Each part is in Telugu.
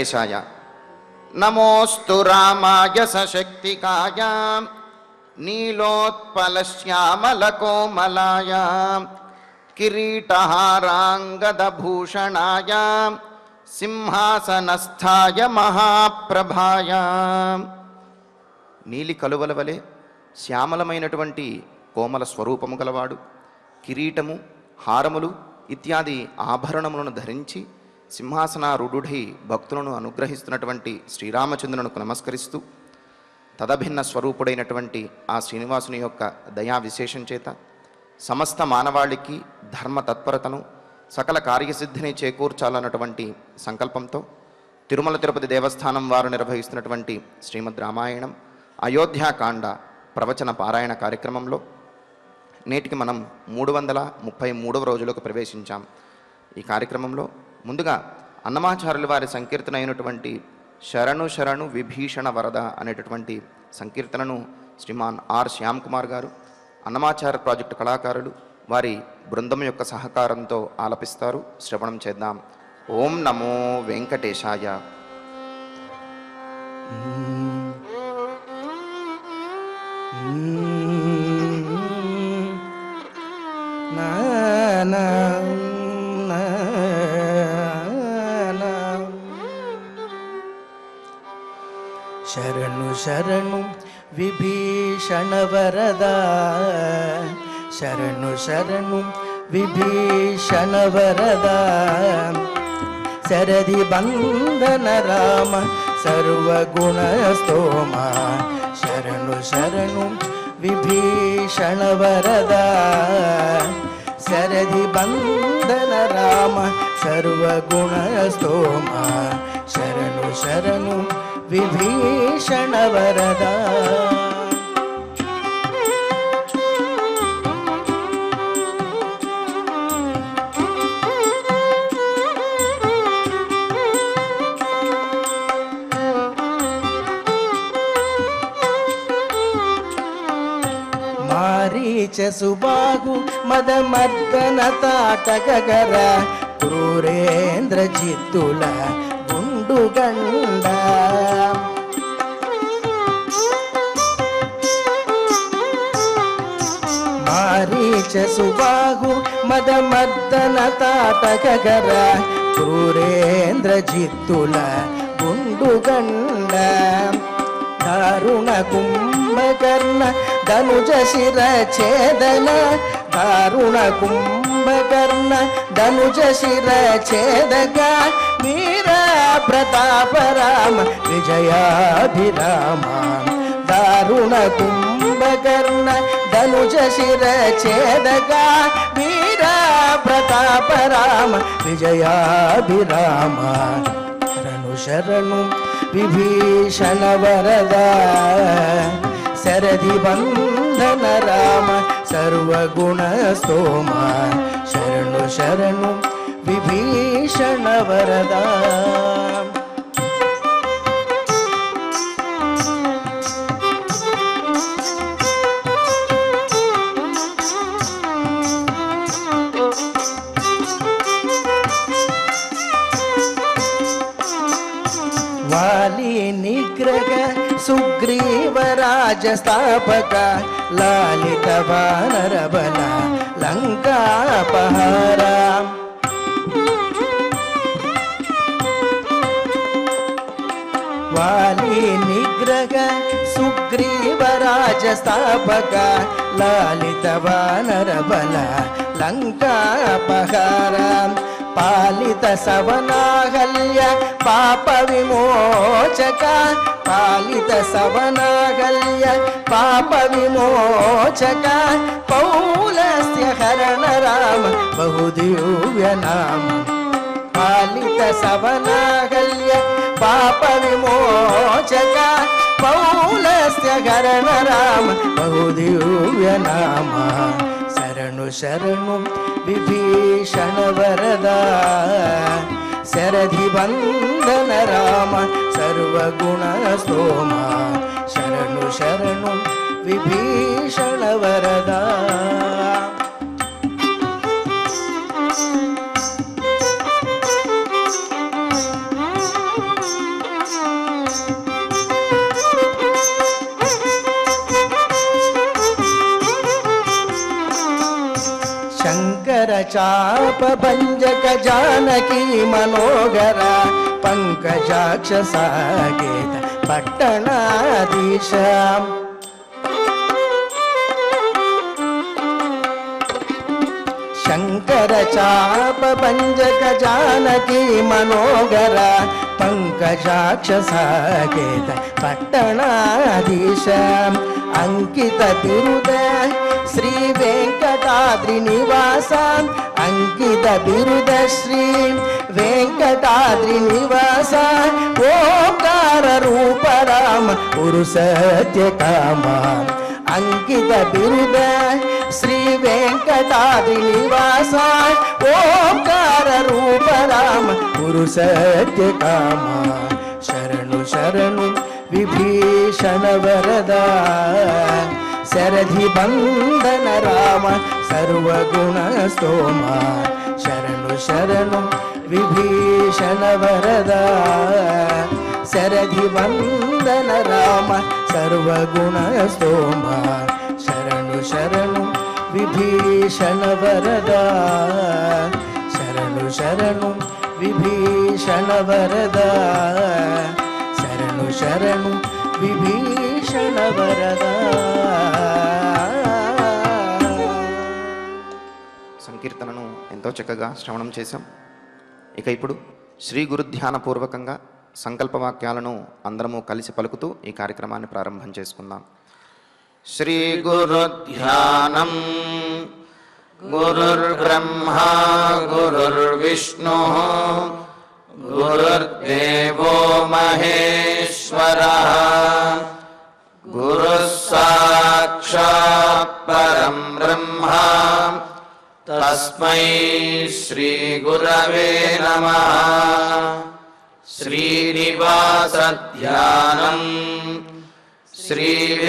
వెంకటేశాయ నమోస్తు రామాయ సశక్తికాయ. నీలోత్పలశ్యామలకోమలాయ. కిరీటహారాంగదభూషణాయ. సింహాసనస్థాయ మహాప్రభాయ. నీలి కలువల వలె శ్యామలమైనటువంటి కోమల స్వరూపము గలవాడు. కిరీటము హారములు ఇత్యాది ఆభరణములను ధరించి సింహాసనారూఢుడై భక్తులను అనుగ్రహిస్తున్నటువంటి శ్రీరామచంద్రునికి నమస్కరిస్తూ తదభిన్న స్వరూపుడైనటువంటి ఆ శ్రీనివాసుని యొక్క దయా విశేషం చేత సమస్త మానవాళికి ధర్మ తత్పరతను సకల కార్యసిద్ధిని చేకూర్చాలన్నటువంటి సంకల్పంతో తిరుమల తిరుపతి దేవస్థానం వారు నిర్వహిస్తున్నటువంటి శ్రీమద్ రామాయణం అయోధ్యాకాండ ప్రవచన పారాయణ కార్యక్రమంలో నేటికి మనం మూడు వందల ముప్పై మూడవ రోజులకు ప్రవేశించాం. ఈ కార్యక్రమంలో ముందుగా అన్నమాచారుల వారి సంకీర్తన అయినటువంటి శరణు శరణు విభీషణ వరద అనేటటువంటి సంకీర్తనను శ్రీమాన్ ఆర్ శ్యామ్ కుమార్ గారు అన్నమాచార ప్రాజెక్టు కళాకారులు వారి బృందం యొక్క సహకారంతో ఆలపిస్తారు. శ్రవణం చేద్దాం. ఓం నమో వెంకటేశాయ. నా నా శరణు శరణు విభీషణ వరద శరణు శరణు విభీషణ వరద శరది బంధన రామ సర్వగుణ స్తోమ శరణు శరణు విభీషణ వరద శరది బంధన రామ సర్వగుణ స్తోమ శరణు శరణు విభీషణ వరద మారీచ సుబాహు మదమర్దన తాటకగర క్రూరేంద్ర జిత్తుల గుండుగండ మారీచ సుబాహు మదమర్దన తాటకగర క్రూరేంద్ర జిత్తుల గుండుగండ. దారుణ కుంభకర్ణ ధనుజ శిర ఛేదన. దారుణ కుంభకర్ణ ధనుజ శిర ఛేదక. వీర ప్రతాప రామ విజయాభిరామ. దారుణ కుంభకర్ణ ధనుజ శిర ఛేదక వీర ప్రతాప రామ విజయాభిరామ. రను శరణు విభీషణ వరద. శరది బంధన రామ సర్వగుణ స్తోమ. శరణు శరణు విభీషణ వరదా. ರಾಜಸ್ಥಾಪಕ ಲಾಲಿತ ಬಾನರ ಬಲ ಲಂಕಾಪಹಾರ ವಾಲಿ ನಿಗ್ರಹ ಸುಗ್ರೀವ ರಾಜಸ್ಥಾಪಕ ಲಾಲಿತ ವಾನರ ಬಲ ಲಂಕಾಪಹಾರ ಪಾಲಿತ ಸವನಾಹಲ್ಯ ಪಾಪ ವಿಮೋಚಕ ಪಾಲಿತ ಸವನಾಗಲ್ಯ ಪಾಪ ವಿಮೋಚಕ ಪೌಲಸ್ಯ ಹರಣ ರಾಮ ಬಹುದಿವ್ಯ ನಾಮ ಪಾಲಿತ ಸವನಾಗಲ್ಯ ಪಾಪ ವಿಮೋಚಕ ಪೌಲಸ್ಯ ಹರಣ ರಾಮ ಬಹುದಿವ್ಯ ನಾಮ ಶರಣು ಶರಣು ವಿಭೀಷಣ ವರದ शरधिवन्धनराम सर्वगुणन सोमा शरणु शरणु विभीषणवरदा శరణు విభీషణ వరద చాప భంజక జానకి మనోగర పంకజాక్ష సాగేత పట్టణాధీశ శంకర చాప పంజక జానకి మనోగర పంకజాక్ష సాగేత ವೆಂಕಟಾದ್ರಿನಿವಾಸಾನ್ ಅಂಕಿತ ಬಿರುದ ಶ್ರೀ ವೆಂಕಟಾದ್ರಿನಿವಾಸ ಓಂಕಾರ ರೂಪ ರಾಮ ಗುರು ಸತ್ಯ ಕಾಮ ಅಂಕಿತ ಬಿರುದ ಶ್ರೀ ವೆಂಕಟಾದ್ರಿನಿವಾಸ ಓಂಕಾರ ರೂಪ ರಾಮ ಗುರು ಸತ್ಯ ಕಾಮ ಶರಣು ಶರಣು ವಿಭೀಷಣ ವರದ शरधि वन्दन राम सर्वगुण सोम शरणशरण विभीषण वरद। शरदि वन्दन राम सर्वगुण सोम शरणशरणु विभीषण वरदा। शरणु शरणु विभीषण वरद। शरणु शरणु विभीषण वरदा। సంకీర్తనను ఎంతో చక్కగా శ్రవణం చేశాం. ఇక ఇప్పుడు శ్రీ గురు ధ్యానపూర్వకంగా సంకల్ప వాక్యాలను అందరము కలిసి పలుకుతూ ఈ కార్యక్రమాన్ని ప్రారంభం చేసుకుందాం. శ్రీ గురు ధ్యానం గురుర్బ్రహ్మా గురుర్విష్ణు గురుర్దేవో మహేశ్వర तस्मै श्रीगुरवे नमः। श्रीनिवासध्यानम् श्रीवेङ्कटाद्रिनिलयः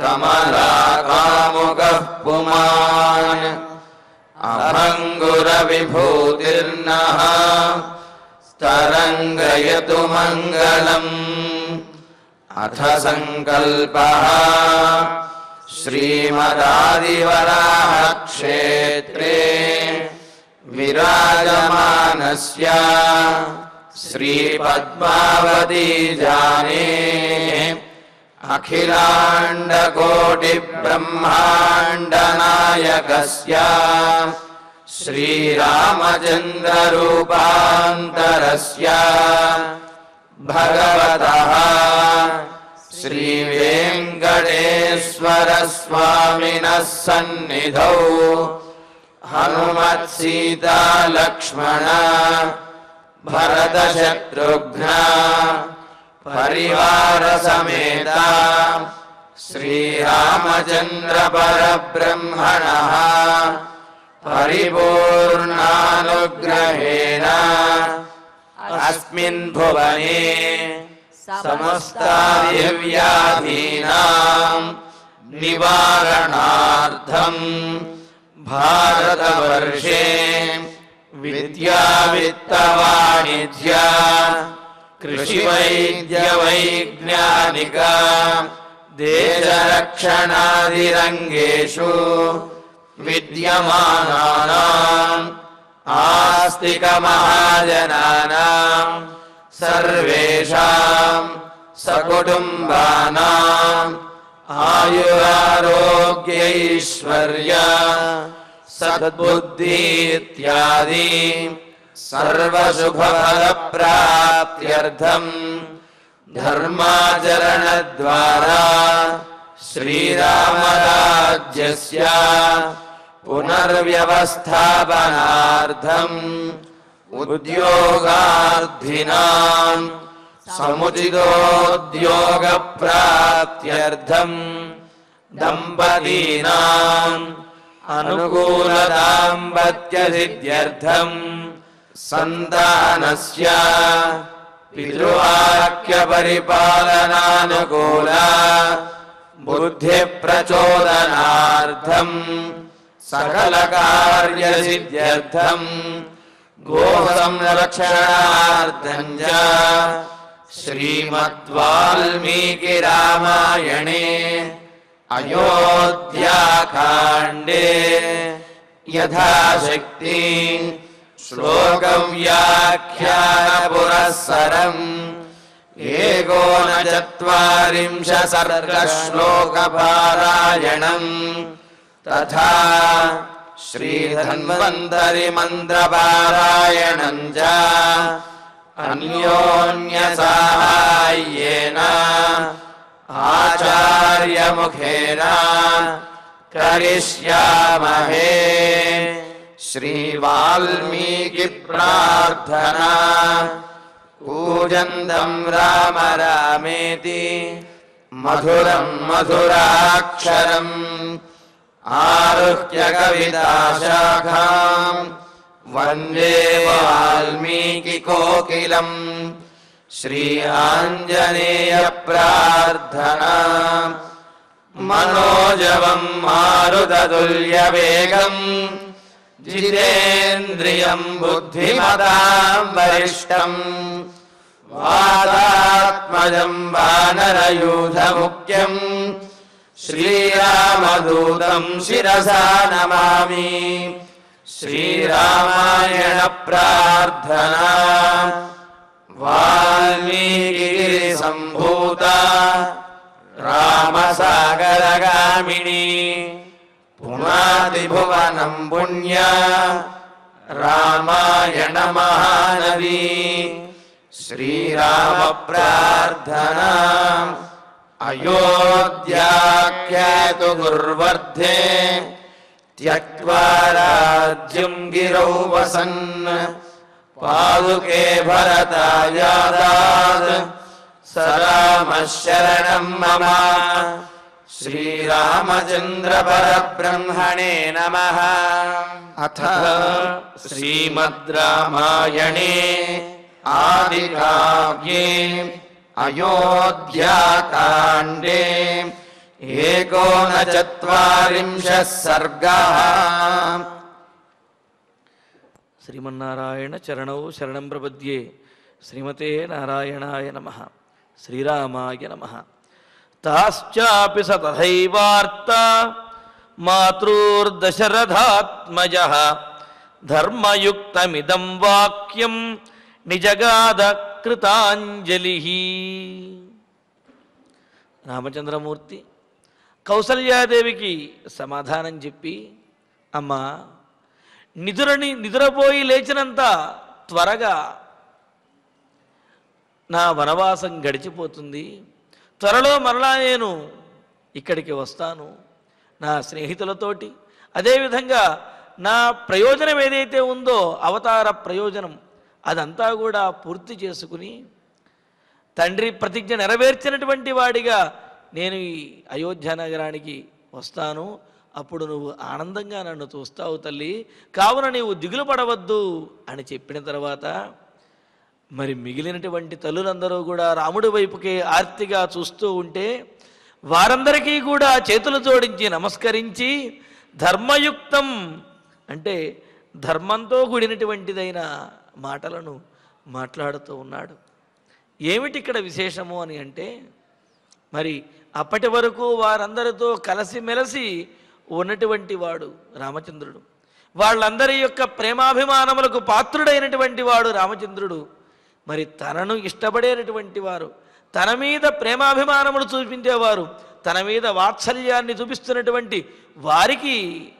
कमलाकामुकः पुमान् अमङ्गुरविभूतिर्नः तरङ्गयतु मङ्गलम्। अथ सङ्कल्पः श्रीमदादिवराहक्षेत्रे विराजमानस्य श्रीपद्मावतीजाने अखिलाण्डकोटिब्रह्माण्डनायकस्य श्रीरामचन्द्ररूपान्तरस्य भगवतः श्री भगवतः श्रीवेङ्कटेश्वरस्वामिनः सन्निधौ हनुमत्सीतालक्ष्मण भरतशत्रुघ्न परिवारसमेता श्रीरामचन्द्रपरब्रह्मणः परिपूर्णानुग्रहेण। अस्मिन् भुवने समस्तादिव्याधीनां निवारणार्थम् भारतवर्षे विद्यावित्तवाणिज्य कृषिवैद्यवैज्ञानिक देशरक्षणादिरङ्गेषु विद्यमानानाम् आस्तिकमहाजनानाम् सर्वेषाम् सकुटुम्बानाम् आयुरारोग्यैश्वर्य सद्बुद्धि इत्यादि सर्वशुभफलप्राप्त्यर्थम् धर्माचरणद्वारा श्रीरामराज्यस्य पुनर्व्यवस्थापनार्थम् उद्योगार्थिनाम् समुचितोद्योगप्राप्त्यर्थम् दम्पतीनाम् अनुकूलदाम्पत्यसिद्ध्यर्थम् सन्तानस्य पितृवाक्यपरिपालनानुकूल बुद्धिप्रचोदनार्थम् सकलकार्यसिद्ध्यर्थम् गोसंरक्षणार्थम् च श्रीमद्वाल्मीकिरामायणे अयोध्याकाण्डे यथाशक्ति श्लोकव्याख्यानपुरःसरम् एकोनचत्वारिंशसर्गश्लोकपारायणम् तथा श्रीधन्वन्तरिमन्त्रपारायणम् च अन्योन्यसाहाय्येन आचार्यमुखेन करिष्यामहे। श्रीवाल्मीकिप्रार्थना पूजन्तम् राम रामेति मधुरम् मधुराक्षरम् आरुह्य कविताशाखाम् वंदे वाल्मीकिकोकिलम् श्री आञ्जनेयप्रार्थना मनोजवम् मारुततुल्यवेगम् जितेन्द्रियम् बुद्धिमताम् वरिष्ठम् वादात्मजम् वानरयूथमुख्यम् श्रीरामदूतम् शिरसा नमामि। श्रीरामायणप्रार्थना वाल्मीकिगिरिसम्भूता रामसागरगामिनी। पुनादिभुवनम् पुण्या। रामायणमहानदी श्रीरामप्रार्थना अयोध्याख्यातु गुर्वर्धे त्यक्त्वा गिरौ वसन् पादुके भरतायादात्। स रामः मम। श्रीरामचन्द्रपरब्रह्मणे नमः। अथ श्रीमद् रामायणे आदिकाव्ये अयोध्याकाण्डे। एकोनचत्वारिंशः सर्गः। श्रीमन्नारायणचरणौ शरणं प्रपद्ये। श्रीमते नारायणा नम। श्रीरामाय नम। ताश्चापि स तथैवार्ता मातॄर्दशरथात्मजः నిజగాధ నిజగాద కృతాంజలి రామచంద్రమూర్తి కౌసల్యాదేవికి సమాధానం చెప్పి అమ్మా నిదురని నిద్రపోయి లేచినంత త్వరగా నా వనవాసం గడిచిపోతుంది. త్వరలో మరలా నేను ఇక్కడికి వస్తాను. నా స్నేహితులతోటి అదేవిధంగా నా ప్రయోజనం ఏదైతే ఉందో అవతార ప్రయోజనం అదంతా కూడా పూర్తి చేసుకుని తండ్రి ప్రతిజ్ఞ నెరవేర్చినటువంటి వాడిగా నేను ఈ అయోధ్య నగరానికి వస్తాను. అప్పుడు నువ్వు ఆనందంగా నన్ను చూస్తావు తల్లి. కావున నీవు దిగులు పడవద్దు అని చెప్పిన తర్వాత మరి మిగిలినటువంటి తల్లులందరూ కూడా రాముడి వైపుకే ఆర్తిగా చూస్తూ ఉంటే వారందరికీ కూడా చేతులు జోడించి నమస్కరించి ధర్మయుక్తం అంటే ధర్మంతో కూడినటువంటిదైన మాటలను మాట్లాడుతూ ఉన్నాడు. ఏమిటి ఇక్కడ విశేషము అని అంటే మరి అప్పటి వరకు వారందరితో కలిసిమెలిసి ఉన్నటువంటి వాడు రామచంద్రుడు. వాళ్ళందరి యొక్క ప్రేమాభిమానములకు పాత్రుడైనటువంటి వాడు రామచంద్రుడు. మరి తనను ఇష్టపడేటటువంటి వారు తన మీద ప్రేమాభిమానములు చూపించేవారు తన మీద వాత్సల్యాన్ని చూపిస్తున్నటువంటి వారికి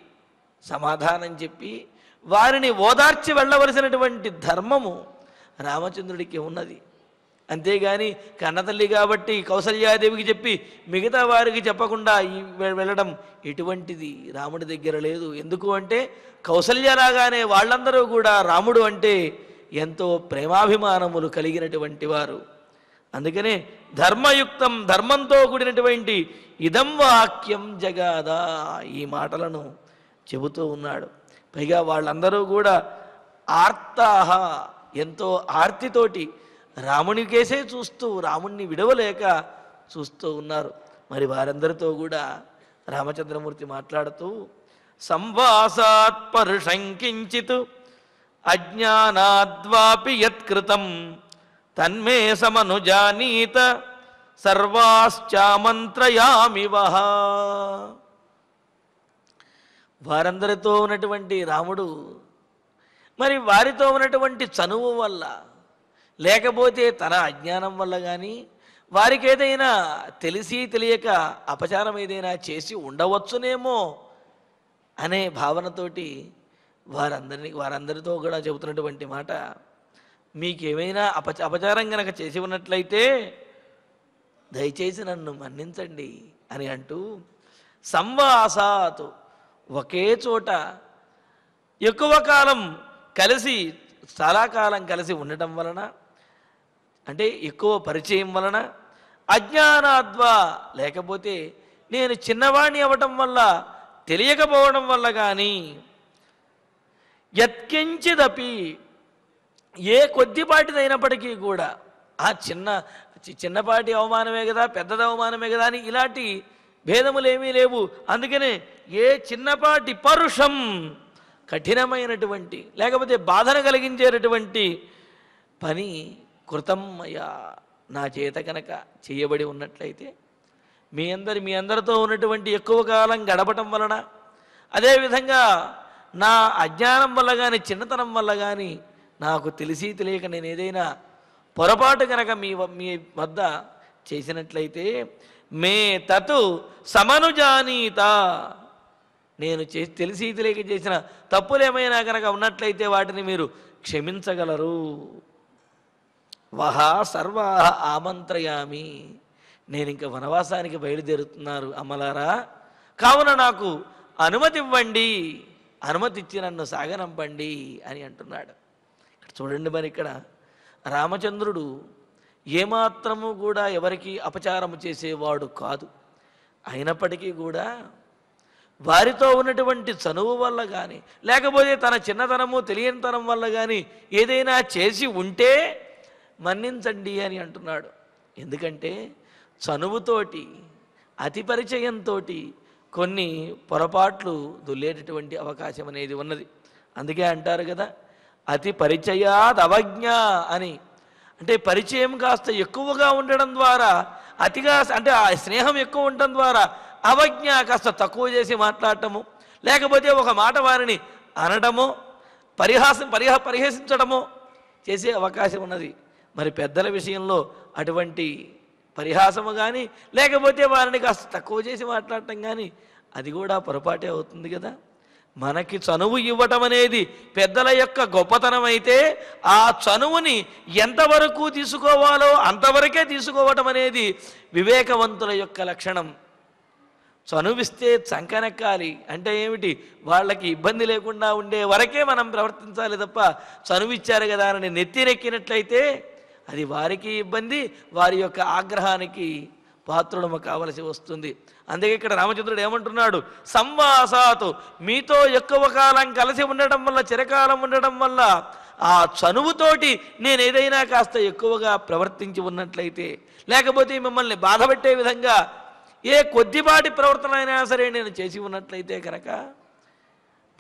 సమాధానం చెప్పి వారిని ఓదార్చి వెళ్ళవలసినటువంటి ధర్మము రామచంద్రుడికి ఉన్నది. అంతేగాని కన్నతల్లి కాబట్టి కౌసల్యాదేవికి చెప్పి మిగతా వారికి చెప్పకుండా వెళ్ళడం ఎటువంటిది? రాముడి దగ్గర లేదు. ఎందుకు అంటే కౌసల్య రాగానే వాళ్ళందరూ కూడా రాముడు అంటే ఎంతో ప్రేమాభిమానములు కలిగినటువంటి వారు. అందుకనే ధర్మయుక్తం ధర్మంతో కూడినటువంటి ఇదం వాక్యం జగాదా ఈ మాటలను చెబుతూ ఉన్నాడు. పైగా వాళ్ళందరూ కూడా ఆర్తాహ ఎంతో ఆర్తితోటి రామునికేసే చూస్తూ రాముణ్ణి విడవలేక చూస్తూ ఉన్నారు. మరి వారందరితో కూడా రామచంద్రమూర్తి మాట్లాడుతూ సంవాసాత్ పరుషంకించిత్ అజ్ఞానాద్వాపి యత్కృతం తన్మే సమనుజానీత సర్వాశ్చామంత్రయామి వారందరితో ఉన్నటువంటి రాముడు మరి వారితో ఉన్నటువంటి చనువు వల్ల లేకపోతే తన అజ్ఞానం వల్ల కానీ వారికి ఏదైనా తెలిసి తెలియక అపచారం ఏదైనా చేసి ఉండవచ్చునేమో అనే భావనతోటి వారందరినీ వారందరితో కూడా చెబుతున్నటువంటి మాట మీకేమైనా అపచ అపచారం కనుక చేసి ఉన్నట్లయితే దయచేసి నన్ను మన్నించండి అని అంటూ సంవాసాత్ ఒకే చోట ఎక్కువ కాలం కలిసి చాలా కాలం కలిసి ఉండటం వలన అంటే ఎక్కువ పరిచయం వలన అజ్ఞానాద్వా లేకపోతే నేను చిన్నవాణ్ణి అవ్వటం వల్ల తెలియకపోవడం వల్ల కానీ యత్కించిదపి ఏ కొద్దిపాటిదైనప్పటికీ కూడా ఆ చిన్న చిన్నపాటి అవమానమే కదా పెద్దది అవమానమే కదా అని ఇలాంటి భేదములేమీ లేవు. అందుకనే ఏ చిన్నపాటి పరుషం కఠినమైనటువంటి లేకపోతే బాధను కలిగించేటటువంటి పని కృతమయ్యా నా చేత కనుక చేయబడి ఉన్నట్లయితే మీ అందరి మీ అందరితో ఉన్నటువంటి ఎక్కువ కాలం గడపటం వలన అదేవిధంగా నా అజ్ఞానం వల్ల కానీ చిన్నతనం వల్ల కానీ నాకు తెలిసి తెలియక నేను ఏదైనా పొరపాటు కనుక మీ మీ వద్ద చేసినట్లయితే మే తతు సమనుజానీత. నేను చేసి తెలిసి తెలియక చేసిన తప్పులు ఏమైనా కనుక ఉన్నట్లయితే వాటిని మీరు క్షమించగలరు. వహా సర్వాహ ఆమంత్రయామి. నేను ఇంక వనవాసానికి బయలుదేరుతున్నారు అమ్మలారా కావున నాకు అనుమతి ఇవ్వండి అనుమతి ఇచ్చి నన్ను సాగనంపండి అని అంటున్నాడు. ఇక్కడ చూడండి మరి ఇక్కడ రామచంద్రుడు ఏమాత్రము కూడా ఎవరికి అపచారము చేసేవాడు కాదు. అయినప్పటికీ కూడా వారితో ఉన్నటువంటి చనువు వల్ల కానీ లేకపోతే తన చిన్నతనము తెలియనితనం వల్ల కానీ ఏదైనా చేసి ఉంటే మన్నించండి అని అంటున్నాడు. ఎందుకంటే చనువుతోటి అతి పరిచయంతో కొన్ని పొరపాట్లు దుల్లేటటువంటి అవకాశం అనేది ఉన్నది. అందుకే అంటారు కదా అతి పరిచయాద్ అవజ్ఞ అని. అంటే పరిచయం కాస్త ఎక్కువగా ఉండడం ద్వారా అతిగా అంటే ఆ స్నేహం ఎక్కువ ఉండడం ద్వారా అవజ్ఞ కాస్త తక్కువ చేసి మాట్లాడటము లేకపోతే ఒక మాట వారిని అనడమో పరిహాసం పరిహ పరిహసించడమో చేసే అవకాశం ఉన్నది. మరి పెద్దల విషయంలో అటువంటి పరిహాసము కానీ లేకపోతే వారిని కాస్త తక్కువ చేసి మాట్లాడటం కానీ అది కూడా పొరపాటే అవుతుంది కదా. మనకి చనువు ఇవ్వటం అనేది పెద్దల యొక్క గొప్పతనం అయితే ఆ చనువుని ఎంతవరకు తీసుకోవాలో అంతవరకే తీసుకోవటం అనేది వివేకవంతుల యొక్క లక్షణం. చనువిస్తే చంకనెక్కాలి అంటే ఏమిటి? వాళ్ళకి ఇబ్బంది లేకుండా ఉండే వరకే మనం ప్రవర్తించాలి తప్ప చనువిచ్చారు కదా అని నెత్తినెక్కినట్లయితే అది వారికి ఇబ్బంది వారి యొక్క ఆగ్రహానికి పాత్రుడము కావలసి వస్తుంది. అందుకే ఇక్కడ రామచంద్రుడు ఏమంటున్నాడు? సంవాసాతు మీతో ఎక్కువ కాలం కలిసి ఉండటం వల్ల చిరకాలం ఉండటం వల్ల ఆ చనువుతోటి నేను ఏదైనా కాస్త ఎక్కువగా ప్రవర్తించి ఉన్నట్లయితే లేకపోతే మిమ్మల్ని బాధపెట్టే విధంగా ఏ కొద్దిపాటి ప్రవర్తన అయినా సరే నేను చేసి ఉన్నట్లయితే కనుక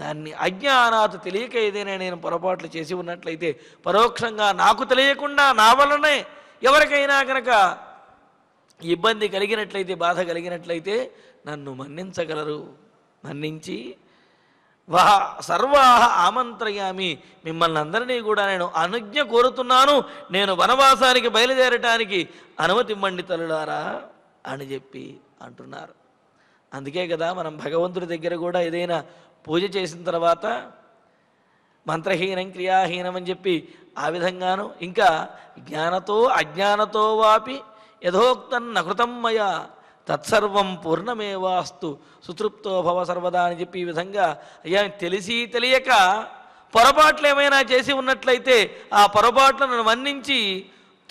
దాన్ని అజ్ఞానాతు తెలియక ఏదైనా నేను పొరపాట్లు చేసి ఉన్నట్లయితే పరోక్షంగా నాకు తెలియకుండా నా వలనే ఎవరికైనా కనుక ఇబ్బంది కలిగినట్లయితే బాధ కలిగినట్లయితే నన్ను మన్నించగలరు. మన్నించి వా సర్వాహ ఆమంత్రయామి. మిమ్మల్ని అందరినీ కూడా నేను అనుజ్ఞ కోరుతున్నాను. నేను వనవాసానికి బయలుదేరటానికి అనుమతి ఇవ్వండి తల్లులారా అని చెప్పి అంటున్నారు. అందుకే కదా మనం భగవంతుడి దగ్గర కూడా ఏదైనా పూజ చేసిన తర్వాత మంత్రహీనం క్రియాహీనం అని చెప్పి ఆ విధంగాను ఇంకా జ్ఞానతో అజ్ఞానతో వాపి యథోక్తం నకృతం మయా తత్సర్వం పూర్ణమేవాస్తు సుతృప్తో భవ సర్వదా అని చెప్పి ఈ విధంగా అయ్యా తెలిసి తెలియక పొరపాట్లు ఏమైనా చేసి ఉన్నట్లయితే ఆ పొరపాట్లను మన్నించి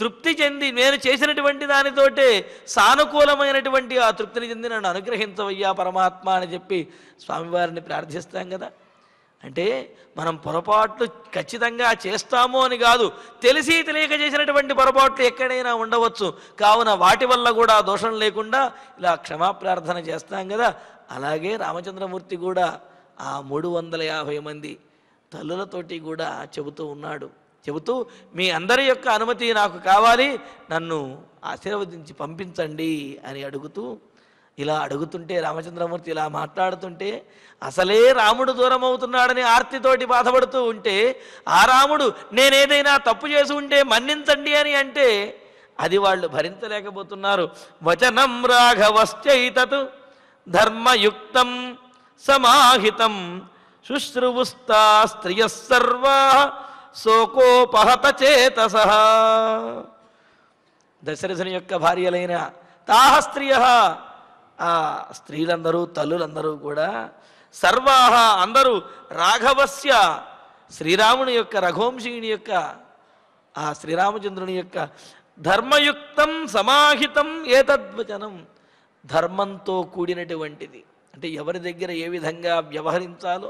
తృప్తి చెంది నేను చేసినటువంటి దానితోటే సానుకూలమైనటువంటి ఆ తృప్తిని చెంది నన్ను అనుగ్రహించవయ్యా పరమాత్మ అని చెప్పి స్వామివారిని ప్రార్థిస్తాం కదా. అంటే మనం పొరపాట్లు ఖచ్చితంగా చేస్తాము అని కాదు తెలిసి తెలియక చేసినటువంటి పొరపాట్లు ఎక్కడైనా ఉండవచ్చు. కావున వాటి వల్ల కూడా దోషం లేకుండా ఇలా క్షమాప్రార్థన చేస్తాం కదా. అలాగే రామచంద్రమూర్తి కూడా ఆ మూడు వందల యాభై మంది తల్లులతోటి కూడా చెబుతూ ఉన్నాడు. చెబుతూ మీ అందరి యొక్క అనుమతి నాకు కావాలి నన్ను ఆశీర్వదించి పంపించండి అని అడుగుతూ ఇలా అడుగుతుంటే రామచంద్రమూర్తి ఇలా మాట్లాడుతుంటే అసలే రాముడు దూరం అవుతున్నాడని ఆర్తితోటి బాధపడుతూ ఉంటే ఆ రాముడు నేనేదైనా తప్పు చేసి ఉంటే మన్నించండి అని అంటే అది వాళ్ళు భరించలేకపోతున్నారు. వచనం రాఘవశ్చైతత్ ధర్మయుక్తం సమాహితం శుశ్రువుస్తా స్త్రియ సర్వా శోకోపహత చేతస దశరథుని యొక్క భార్యలైన తాహ స్త్రియ ఆ స్త్రీలందరూ తల్లులందరూ కూడా సర్వాహ అందరూ రాఘవస్య శ్రీరాముని యొక్క రఘువంశీయుని యొక్క ఆ శ్రీరామచంద్రుని యొక్క ధర్మయుక్తం సమాహితం ఏతద్వచనం ధర్మంతో కూడినటువంటిది. అంటే ఎవరి దగ్గర ఏ విధంగా వ్యవహరించాలో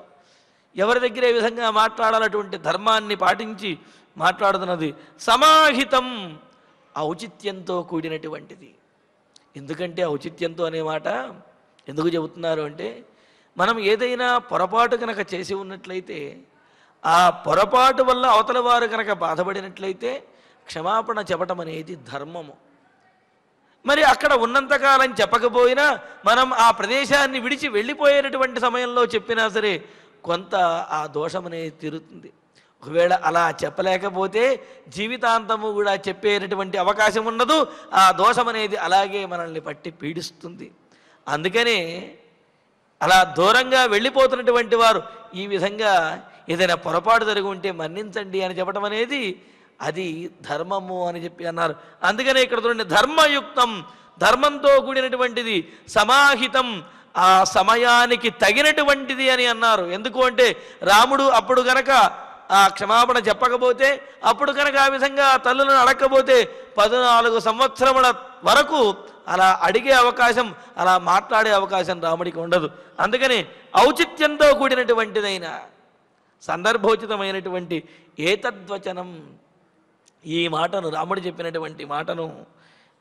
ఎవరి దగ్గర ఏ విధంగా మాట్లాడాలటువంటి ధర్మాన్ని పాటించి మాట్లాడుతున్నది సమాహితం ఔచిత్యంతో కూడినటువంటిది. ఎందుకంటే ఔచిత్యంతో అనే మాట ఎందుకు చెబుతున్నారు అంటే మనం ఏదైనా పొరపాటు కనుక చేసి ఉన్నట్లయితే ఆ పొరపాటు వల్ల అవతల వారు కనుక బాధపడినట్లయితే క్షమాపణ చెప్పటం అనేది ధర్మము. మరి అక్కడ ఉన్నంతకాలం చెప్పకపోయినా మనం ఆ ప్రదేశాన్ని విడిచి వెళ్ళిపోయేటటువంటి సమయంలో చెప్పినా సరే కొంత ఆ దోషం అనేది తీరుతుంది. ఒకవేళ అలా చెప్పలేకపోతే జీవితాంతము కూడా చెప్పేటటువంటి అవకాశం ఉండదు. ఆ దోషం అనేది అలాగే మనల్ని పట్టి పీడిస్తుంది. అందుకనే అలా దూరంగా వెళ్ళిపోతున్నటువంటి వారు ఈ విధంగా ఏదైనా పొరపాటు జరిగి ఉంటే మన్నించండి అని చెప్పడం అనేది అది ధర్మము అని చెప్పి అన్నారు. అందుకనే ఇక్కడ చూడండి ధర్మయుక్తం ధర్మంతో కూడినటువంటిది సమాహితం ఆ సమయానికి తగినటువంటిది అని అన్నారు. ఎందుకు అంటే రాముడు అప్పుడు గనక ఆ క్షమాపణ చెప్పకపోతే అప్పుడు కనుక ఆ విధంగా తల్లులను అడగకపోతే పద్నాలుగు సంవత్సరముల వరకు అలా అడిగే అవకాశం అలా మాట్లాడే అవకాశం రాముడికి ఉండదు. అందుకని ఔచిత్యంతో కూడినటువంటిదైన సందర్భోచితమైనటువంటి ఏతద్వచనం ఈ మాటను రాముడు చెప్పినటువంటి మాటను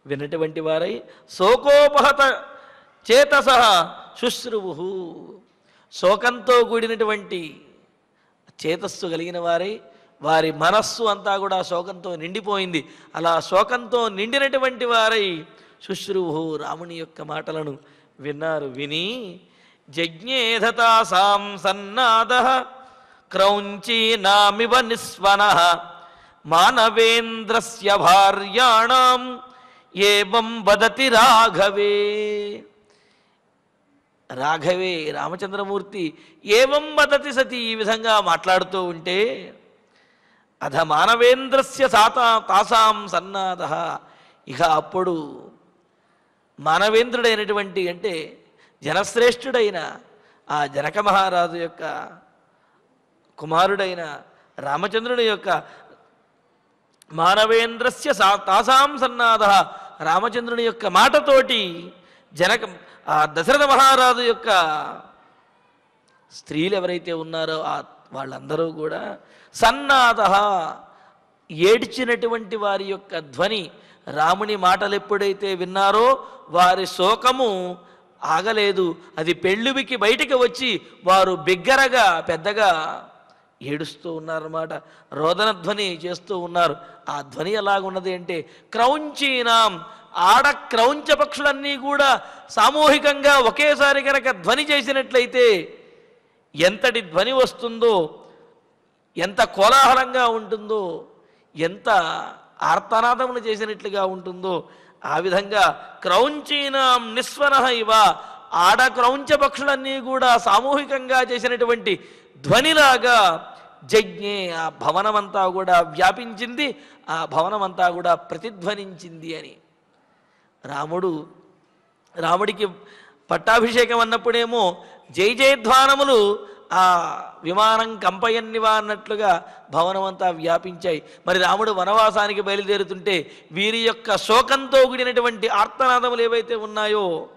విన్నటువంటి వారై శోకోపహత చేతస శుశ్రువు శోకంతో కూడినటువంటి చేతస్సు కలిగిన వారే వారి మనస్సు అంతా కూడా శోకంతో నిండిపోయింది. అలా శోకంతో నిండినటువంటి వారై శుశ్రువు రాముని యొక్క మాటలను విన్నారు విని జజ్ఞేధతాసాం సన్నాద క్రౌంచీనామివ నిస్వన మానవేంద్రస్య భార్యాణం ఏవం వదతి రాఘవే. రాఘవే రామచంద్రమూర్తి ఏవం వదతి సతి ఈ విధంగా మాట్లాడుతూ ఉంటే అధ మానవేంద్రస్య సాతా తాసాం సన్నాద. ఇక అప్పుడు మానవేంద్రుడైనటువంటి అంటే జనశ్రేష్ఠుడైన ఆ జనక మహారాజు యొక్క కుమారుడైన రామచంద్రుని యొక్క మానవేంద్రస్య సా తాసాం సన్నాద రామచంద్రుని యొక్క మాటతోటి జనక ఆ దశరథ మహారాజు యొక్క స్త్రీలు ఎవరైతే ఉన్నారో ఆ వాళ్ళందరూ కూడా సన్నాద ఏడ్చినటువంటి వారి యొక్క ధ్వని రాముని మాటలు ఎప్పుడైతే విన్నారో వారి శోకము ఆగలేదు. అది పెళ్ళువికి బయటికి వచ్చి వారు బిగ్గరగా పెద్దగా ఏడుస్తూ ఉన్నారన్నమాట. రోదన ధ్వని చేస్తూ ఉన్నారు. ఆ ధ్వని ఎలాగున్నది అంటే క్రౌంచీనాం ఆడ క్రౌంచ పక్షులన్నీ కూడా సామూహికంగా ఒకేసారి కనుక ధ్వని చేసినట్లయితే ఎంతటి ధ్వని వస్తుందో ఎంత కోలాహలంగా ఉంటుందో ఎంత ఆర్తనాదములు చేసినట్లుగా ఉంటుందో ఆ విధంగా క్రౌంచీనాం నిస్వన ఇవ ఆడ క్రౌంచ పక్షులన్నీ కూడా సామూహికంగా చేసినటువంటి ధ్వనిలాగా జజ్ఞే ఆ భవనమంతా కూడా వ్యాపించింది ఆ భవనమంతా కూడా ప్రతిధ్వనించింది అని. రాముడు రాముడికి పట్టాభిషేకం అన్నప్పుడేమో జై జయధ్వానములు ఆ విమానం కంపయన్నివా అన్నట్లుగా భవనమంతా వ్యాపించాయి. మరి రాముడు వనవాసానికి బయలుదేరుతుంటే వీరి యొక్క శోకంతో కూడినటువంటి ఆర్తనాదములు ఏవైతే ఉన్నాయో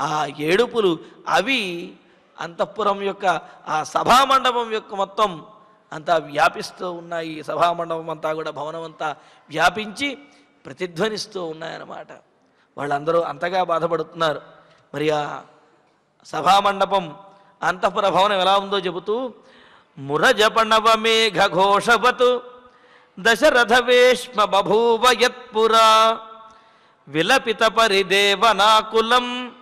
ఆ ఏడుపులు అవి అంతఃపురం యొక్క ఆ సభామండపం యొక్క మొత్తం అంతా వ్యాపిస్తూ ఉన్నాయి. సభామండపం అంతా కూడా భవనం అంతా వ్యాపించి ప్రతిధ్వనిస్తూ ఉన్నాయన్నమాట. వాళ్ళందరూ అంతగా బాధపడుతున్నారు. మరి ఆ సభామండపం అంతఃపుర భవనం ఎలా ఉందో చెబుతూ మురజపణవ మేఘ ఘోషవత్ దశరథవేష్మ బభూవ యత్పురా విలపిత పరిదేవనాకులం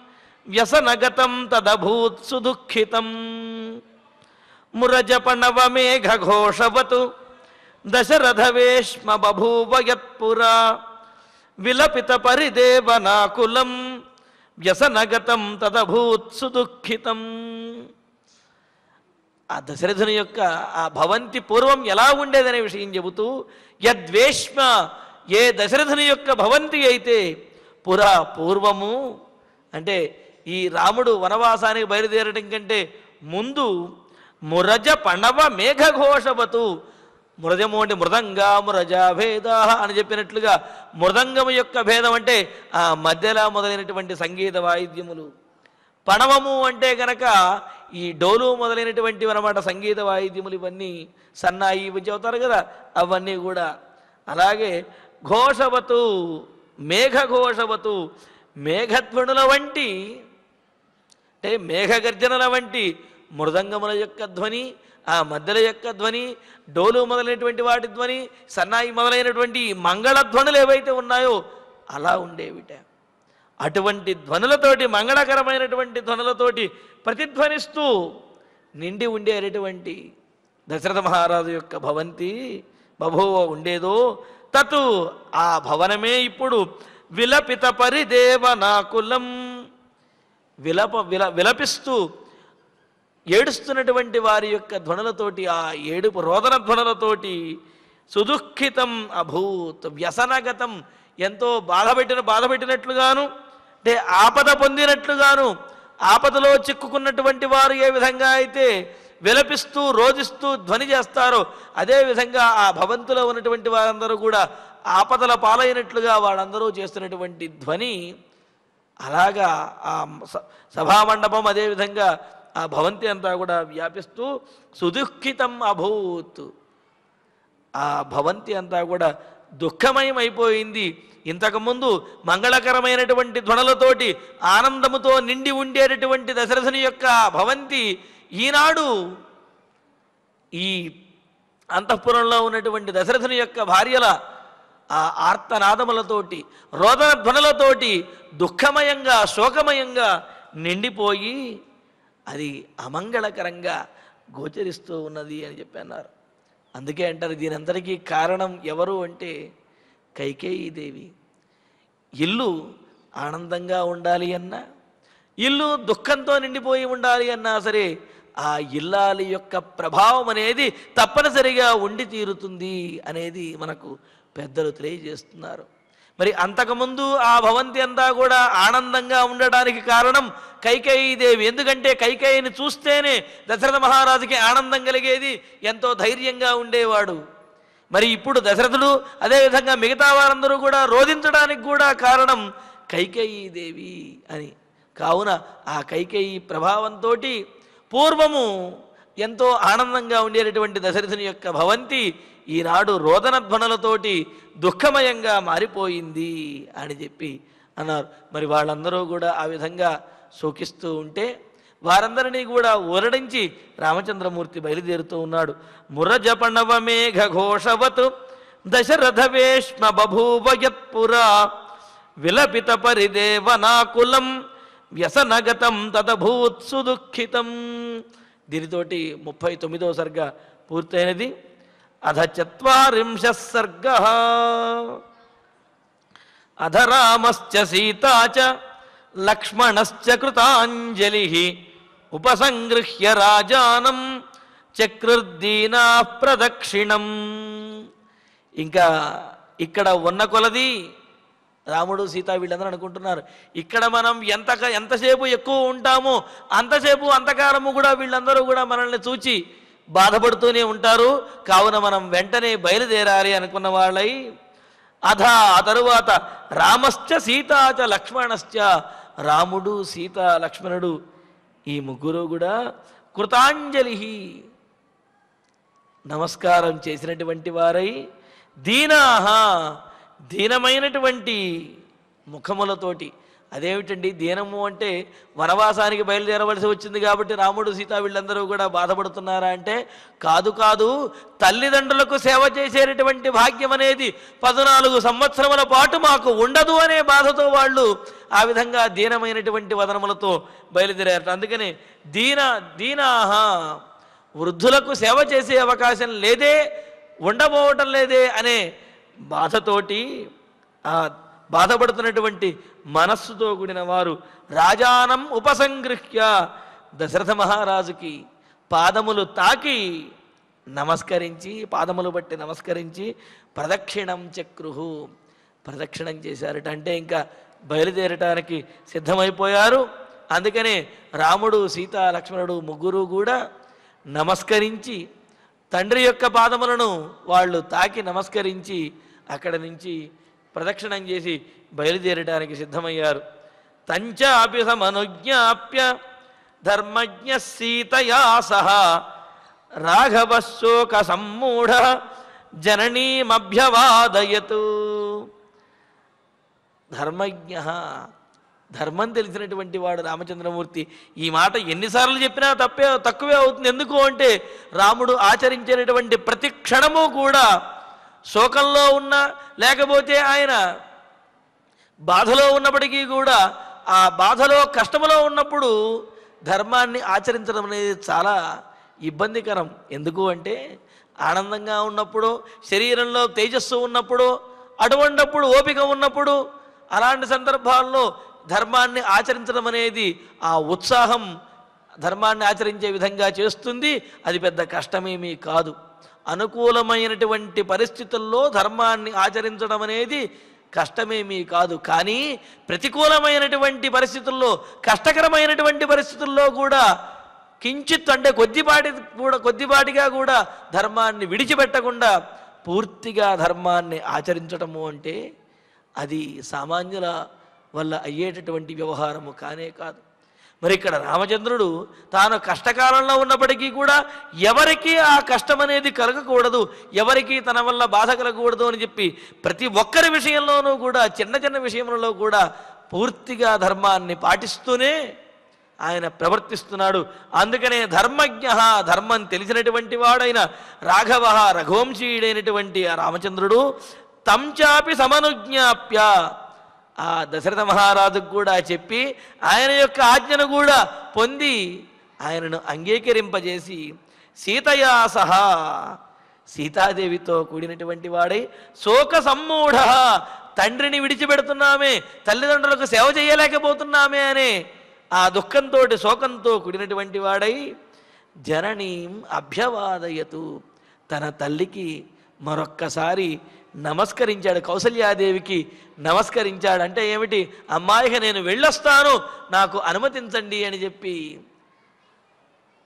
వ్యసనగతం తదభూత్ సుదుఃఖితం. మురజపణవమేఘఘోషవతు దశరథవేష్మ బభూవ యత్పురా విలపిత పరిదేవనాకులం వ్యసనగతం తదభూత్ సుదుఃఖితం ఆ దశరథుని యొక్క ఆ భవంతి పూర్వం ఎలా ఉండేదనే విషయం చెబుతూ యద్వేష్మ ఏ దశరథుని యొక్క భవంతి అయితే పురా పూర్వము అంటే ఈ రాముడు వనవాసానికి బయలుదేరడం కంటే ముందు మురజ పణవ మేఘఘోషవతు మృదము అంటే మృదంగా మురజ భేదా అని చెప్పినట్లుగా మృదంగము యొక్క భేదం అంటే ఆ మధ్యలో మొదలైనటువంటి సంగీత వాయిద్యములు. పణవము అంటే గనక ఈ డోలు మొదలైనటువంటివి అనమాట సంగీత వాయిద్యములు ఇవన్నీ సన్నాయి ఇవి చెబుతారు కదా అవన్నీ కూడా. అలాగే ఘోషవతు మేఘఘోషవతు మేఘధ్వనుల వంటి అంటే మేఘగర్జనల వంటి మృదంగముల యొక్క ధ్వని ఆ మధ్యల యొక్క ధ్వని డోలు మొదలైనటువంటి వాటి ధ్వని సన్నాయి మొదలైనటువంటి మంగళ ధ్వనులు ఏవైతే ఉన్నాయో అలా ఉండేవిట. అటువంటి ధ్వనులతోటి మంగళకరమైనటువంటి ధ్వనులతోటి ప్రతిధ్వనిస్తూ నిండి ఉండేటటువంటి దశరథ మహారాజు యొక్క భవంతి బభోవ ఉండేదో తతు ఆ భవనమే ఇప్పుడు విలపిత పరిదేవనాకులం విలప విల విలపిస్తూ ఏడుస్తున్నటువంటి వారి యొక్క ధ్వనులతోటి ఆ ఏడుపు రోదన ధ్వనులతోటి సుదుఃఖితం అభూత్ వ్యసనగతం ఎంతో బాధపెట్టిన బాధపెట్టినట్లుగాను అంటే ఆపద పొందినట్లుగాను ఆపదలో చిక్కుకున్నటువంటి వారు ఏ విధంగా అయితే విలపిస్తూ రోజిస్తూ ధ్వని చేస్తారో అదేవిధంగా ఆ భవంతులో ఉన్నటువంటి వారందరూ కూడా ఆపదల పాలైనట్లుగా వాళ్ళందరూ చేస్తున్నటువంటి ధ్వని అలాగా ఆ స- సభామండపం అదేవిధంగా ఆ భవంతి అంతా కూడా వ్యాపిస్తూ సుదుఃఖితం అభూత్. ఆ భవంతి అంతా కూడా దుఃఖమయం అయిపోయింది ఇంతకుముందు మంగళకరమైనటువంటి ధ్వనులతోటి ఆనందముతో నిండి ఉండేటటువంటి దశరథుని యొక్క భవంతి ఈనాడు ఈ అంతఃపురంలో ఉన్నటువంటి దశరథుని యొక్క భార్యల ఆ ఆర్తనాదములతోటి రోదన ధ్వనులతోటి దుఃఖమయంగా శోకమయంగా నిండిపోయి అది అమంగళకరంగా గోచరిస్తూ ఉన్నది అని చెప్పి అన్నారు. అందుకే అంటారు దీనందరికీ కారణం ఎవరు అంటే కైకేయీదేవి ఇల్లు ఆనందంగా ఉండాలి అన్నా ఇల్లు దుఃఖంతో నిండిపోయి ఉండాలి అన్నా సరే ఆ ఇల్లాలి యొక్క ప్రభావం అనేది తప్పనిసరిగా ఉండి తీరుతుంది అనేది మనకు పెద్దలు తెలియజేస్తున్నారు. మరి అంతకుముందు ఆ భవంతి అంతా కూడా ఆనందంగా ఉండడానికి కారణం కైకేయీ దేవి. ఎందుకంటే కైకేయిని చూస్తేనే దశరథ మహారాజుకి ఆనందం కలిగేది ఎంతో ధైర్యంగా ఉండేవాడు. మరి ఇప్పుడు దశరథుడు అదేవిధంగా మిగతా వారందరూ కూడా రోధించడానికి కూడా కారణం కైకేయీ దేవి అని. కావున ఆ కైకేయీ ప్రభావంతో పూర్వము ఎంతో ఆనందంగా ఉండేటటువంటి దశరథుని యొక్క భవంతి ఈనాడు రోదన ధ్వనులతోటి దుఃఖమయంగా మారిపోయింది అని చెప్పి అన్నారు. మరి వాళ్ళందరూ కూడా ఆ విధంగా శోకిస్తూ ఉంటే వారందరినీ కూడా ఊరడించి రామచంద్రమూర్తి బయలుదేరుతూ ఉన్నాడు. మురజపణవ మేఘ ఘోషవత్ దశరథవేష్మ బభూవ విలపిత పరిదేవనాకులం వ్యసనగతం తదభూత్ సుదుఃఖితం దీనితోటి ముప్పై తొమ్మిదో సర్గ పూర్తయినది. అధ చరింశ సర్గ. అధ రామశ్చ సీతా చ లక్ష్మణశ్చ కృతాంజలి. ఉపసంగృహ్య రాజానం చక్రుర్దీనా ప్రదక్షిణం. ఇంకా ఇక్కడ ఉన్న కొలది రాముడు సీత వీళ్ళందరూ అనుకుంటున్నారు. ఇక్కడ మనం ఎంత ఎంతసేపు ఎక్కువ ఉంటామో అంతసేపు అంతకాలము కూడా వీళ్ళందరూ కూడా మనల్ని చూచి బాధపడుతూనే ఉంటారు. కావున మనం వెంటనే బయలుదేరాలి అనుకున్న వాళ్ళై అధ ఆ తరువాత రామశ్చ సీతాచ లక్ష్మణశ్చ రాముడు సీత లక్ష్మణుడు ఈ ముగ్గురు కూడా కృతాంజలి నమస్కారం చేసినటువంటి వారై దీనాహ దీనమైనటువంటి ముఖములతోటి అదేమిటండి దీనము అంటే వనవాసానికి బయలుదేరవలసి వచ్చింది కాబట్టి రాముడు సీత వీళ్ళందరూ కూడా బాధపడుతున్నారా అంటే కాదు కాదు తల్లిదండ్రులకు సేవ చేసేటటువంటి భాగ్యం అనేది పద్నాలుగు సంవత్సరముల పాటు మాకు ఉండదు అనే బాధతో వాళ్ళు ఆ విధంగా దీనమైనటువంటి వదనములతో బయలుదేరారట అందుకని దీన దీనాహ వృద్ధులకు సేవ చేసే అవకాశం లేదే ఉండబోవటం లేదే అనే బాధతోటి ఆ బాధపడుతున్నటువంటి మనస్సుతో కూడిన వారు రాజానం ఉపసంగృహ్య దశరథ మహారాజుకి పాదములు తాకి నమస్కరించి పాదములు బట్టి నమస్కరించి ప్రదక్షిణం చక్రుహు. ప్రదక్షిణం చేశారట. అంటే ఇంకా బయలుదేరటానికి సిద్ధమైపోయారు. అందుకనే రాముడు సీత లక్ష్మణుడు ముగ్గురు కూడా నమస్కరించి తండ్రి యొక్క పాదములను వాళ్ళు తాకి నమస్కరించి అక్కడ నుంచి ప్రదక్షిణం చేసి బయలుదేరడానికి సిద్ధమయ్యారు. తంచాపి సమనుజ్ఞాప్య ధర్మజ్ఞ సీతయా సహ రాఘవశోక సమ్మూఢ జననీమభ్యవాదయతు. ధర్మజ్ఞ ధర్మం తెలిసినటువంటి వాడు రామచంద్రమూర్తి ఈ మాట ఎన్నిసార్లు చెప్పినా తప్పే తక్కువే అవుతుంది. ఎందుకు అంటే రాముడు ఆచరించినటువంటి ప్రతి క్షణము కూడా శోకంలో ఉన్న లేకపోతే ఆయన బాధలో ఉన్నప్పటికీ కూడా ఆ బాధలో కష్టములో ఉన్నప్పుడు ధర్మాన్ని ఆచరించడం అనేది చాలా ఇబ్బందికరం. ఎందుకు అంటే ఆనందంగా ఉన్నప్పుడు శరీరంలో తేజస్సు ఉన్నప్పుడు అటువంటప్పుడు ఓపిక ఉన్నప్పుడు అలాంటి సందర్భాల్లో ధర్మాన్ని ఆచరించడం అనేది ఆ ఉత్సాహం ధర్మాన్ని ఆచరించే విధంగా చేస్తుంది. అది పెద్ద కష్టమేమీ కాదు. అనుకూలమైనటువంటి పరిస్థితుల్లో ధర్మాన్ని ఆచరించడం అనేది కష్టమేమీ కాదు. కానీ ప్రతికూలమైనటువంటి పరిస్థితుల్లో కష్టకరమైనటువంటి పరిస్థితుల్లో కూడా కించిత్ అంటే కొద్దిపాటి కూడా కొద్దిపాటిగా కూడా ధర్మాన్ని విడిచిపెట్టకుండా పూర్తిగా ధర్మాన్ని ఆచరించటము అంటే అది సామాన్యుల వల్ల అయ్యేటటువంటి వ్యవహారము కానే కాదు. మరి ఇక్కడ రామచంద్రుడు తాను కష్టకాలంలో ఉన్నప్పటికీ కూడా ఎవరికి ఆ కష్టం అనేది కలగకూడదు ఎవరికి తన వల్ల బాధ కలగకూడదు అని చెప్పి ప్రతి ఒక్కరి విషయంలోనూ కూడా చిన్న చిన్న విషయంలో కూడా పూర్తిగా ధర్మాన్ని పాటిస్తూనే ఆయన ప్రవర్తిస్తున్నాడు. అందుకనే ధర్మజ్ఞ ధర్మం తెలిసినటువంటి వాడైన రాఘవ రఘువంశీయుడైనటువంటి ఆ రామచంద్రుడు తంచాపి సమనుజ్ఞాప్య ఆ దశరథ మహారాజుకు కూడా చెప్పి ఆయన యొక్క ఆజ్ఞను కూడా పొంది ఆయనను అంగీకరింపజేసి సీతయా సహా సీతాదేవితో కూడినటువంటి వాడై శోక సమ్మూఢ తండ్రిని విడిచిపెడుతున్నామే తల్లిదండ్రులకు సేవ చేయలేకపోతున్నామే అనే ఆ దుఃఖంతో శోకంతో కూడినటువంటి వాడై జననీం అభ్యవాదయతు తన తల్లికి మరొక్కసారి నమస్కరించాడు. కౌసల్యాదేవికి నమస్కరించాడు. అంటే ఏమిటి? అమ్మాయిగా నేను వెళ్ళొస్తాను నాకు అనుమతించండి అని చెప్పి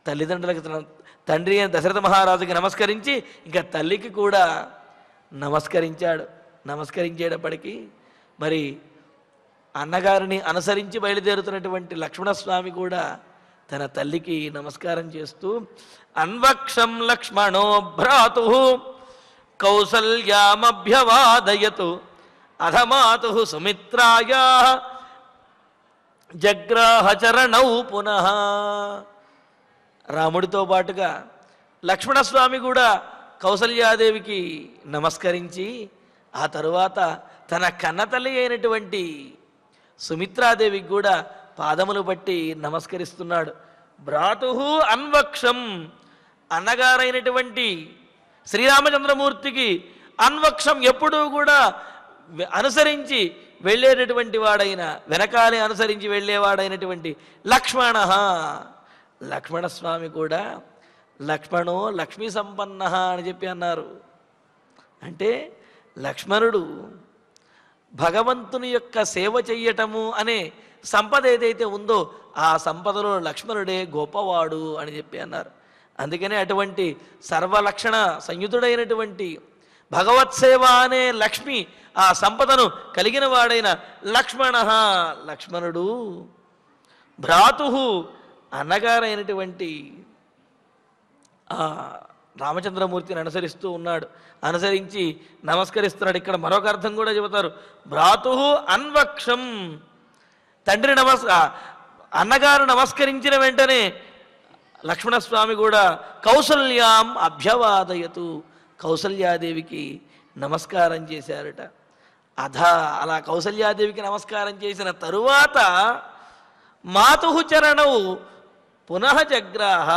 తల్లిదండ్రులకు తండ్రి అయిన దశరథ మహారాజుకి నమస్కరించి ఇంకా తల్లికి కూడా నమస్కరించాడు. నమస్కరించేటప్పటికీ మరి అన్నగారిని అనుసరించి బయలుదేరుతున్నటువంటి లక్ష్మణస్వామి కూడా తన తల్లికి నమస్కారం చేస్తూ అన్వక్షం లక్ష్మణో భ్రాతు కౌసల్యామభ్యవాదయతు. అధమాతు సుమిత్రాయా. జగ్రాహచరణౌ పునః. రాముడితో పాటుగా లక్ష్మణస్వామి కూడా కౌసల్యాదేవికి నమస్కరించి ఆ తరువాత తన కన్నతల్లి అయినటువంటి సుమిత్రాదేవికి కూడా పాదములు బట్టి నమస్కరిస్తున్నాడు. భ్రాతు అన్వక్షం. అన్నగారైనటువంటి శ్రీరామచంద్రమూర్తికి అన్వక్షం ఎప్పుడూ కూడా అనుసరించి వెళ్ళేటటువంటి వాడైన వెనకాలే అనుసరించి వెళ్ళేవాడైనటువంటి లక్ష్మణ. లక్ష్మణస్వామి కూడా లక్ష్మణో లక్ష్మీ సంపన్న అని చెప్పి అన్నారు. అంటే లక్ష్మణుడు భగవంతుని యొక్క సేవ చెయ్యటము అనే సంపద ఏదైతే ఉందో ఆ సంపదలో లక్ష్మణుడే గొప్పవాడు అని చెప్పి అన్నారు. అందుకనే అటువంటి సర్వలక్షణ సంయుతుడైనటువంటి భగవత్ సేవ అనే లక్ష్మి ఆ సంపదను కలిగిన వాడైన లక్ష్మణ లక్ష్మణుడు భ్రాతు అన్నగారైనటువంటి ఆ రామచంద్రమూర్తిని అనుసరిస్తూ ఉన్నాడు. అనుసరించి నమస్కరిస్తున్నాడు. ఇక్కడ మరొక అర్థం కూడా చెబుతారు. భ్రాతు అన్వక్షం. తండ్రి నమస్ అన్నగారు నమస్కరించిన వెంటనే లక్ష్మణస్వామి కూడా కౌసల్యాం అభ్యవాదయతు. కౌసల్యాదేవికి నమస్కారం చేశారట. అధ అలా కౌసల్యాదేవికి నమస్కారం చేసిన తరువాత మాతు చరణవు పునః జగ్రాహ.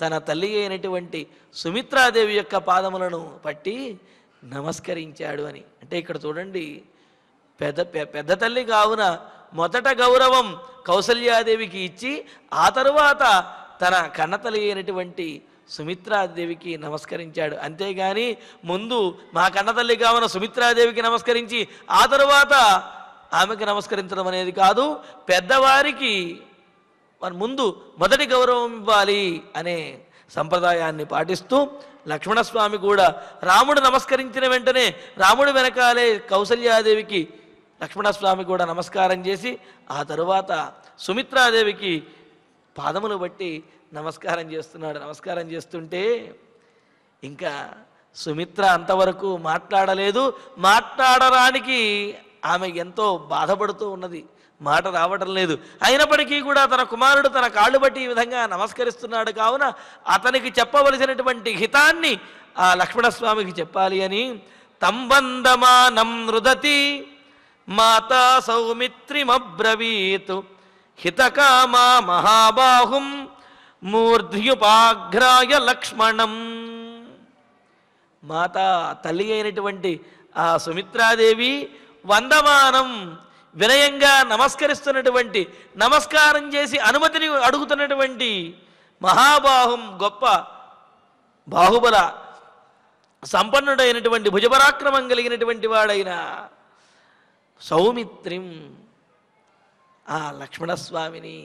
తన తల్లి అయినటువంటి సుమిత్రాదేవి యొక్క పాదములను పట్టి నమస్కరించాడు అని. అంటే ఇక్కడ చూడండి పెద్ద పెద్ద తల్లి కావున మొదట గౌరవం కౌసల్యాదేవికి ఇచ్చి ఆ తరువాత తన కన్నతల్లి అయినటువంటి సుమిత్రాదేవికి నమస్కరించాడు. అంతేగాని ముందు మా కన్నతల్లి కావున సుమిత్రాదేవికి నమస్కరించి ఆ తరువాత ఆమెకి నమస్కరించడం అనేది కాదు పెద్దవారికి ముందు మొదటి గౌరవం ఇవ్వాలి అనే సంప్రదాయాన్ని పాటిస్తూ లక్ష్మణస్వామి కూడా రాముడు నమస్కరించిన వెంటనే రాముడు వెనకాలే కౌసల్యాదేవికి లక్ష్మణస్వామి కూడా నమస్కారం చేసి ఆ తరువాత సుమిత్రాదేవికి పాదములు బట్టి నమస్కారం చేస్తున్నాడు. నమస్కారం చేస్తుంటే ఇంకా సుమిత్ర అంతవరకు మాట్లాడలేదు. మాట్లాడడానికి ఆమె ఎంతో బాధపడుతూ ఉన్నది. మాట రావటం లేదు. అయినప్పటికీ కూడా తన కుమారుడు తన కాళ్ళు బట్టి ఈ విధంగా నమస్కరిస్తున్నాడు. కావున అతనికి చెప్పవలసినటువంటి హితాన్ని ఆ లక్ష్మణస్వామికి చెప్పాలి అని తంబందమానం రుదతి మాతా సౌమిత్రిమబ్రవీత్. హితకామా మహాబాహుం మూర్ధ్యుపాఘ్రాయ లక్ష్మణం. మాత తల్లి అయినటువంటి ఆ సుమిత్రాదేవి వందమానం వినయంగా నమస్కరిస్తున్నటువంటి నమస్కారం చేసి అనుమతిని అడుగుతున్నటువంటి మహాబాహుం గొప్ప బాహుబల సంపన్నుడైనటువంటి భుజపరాక్రమం కలిగినటువంటి వాడైన సౌమిత్రిం. ఆ లక్ష్మణస్వామిని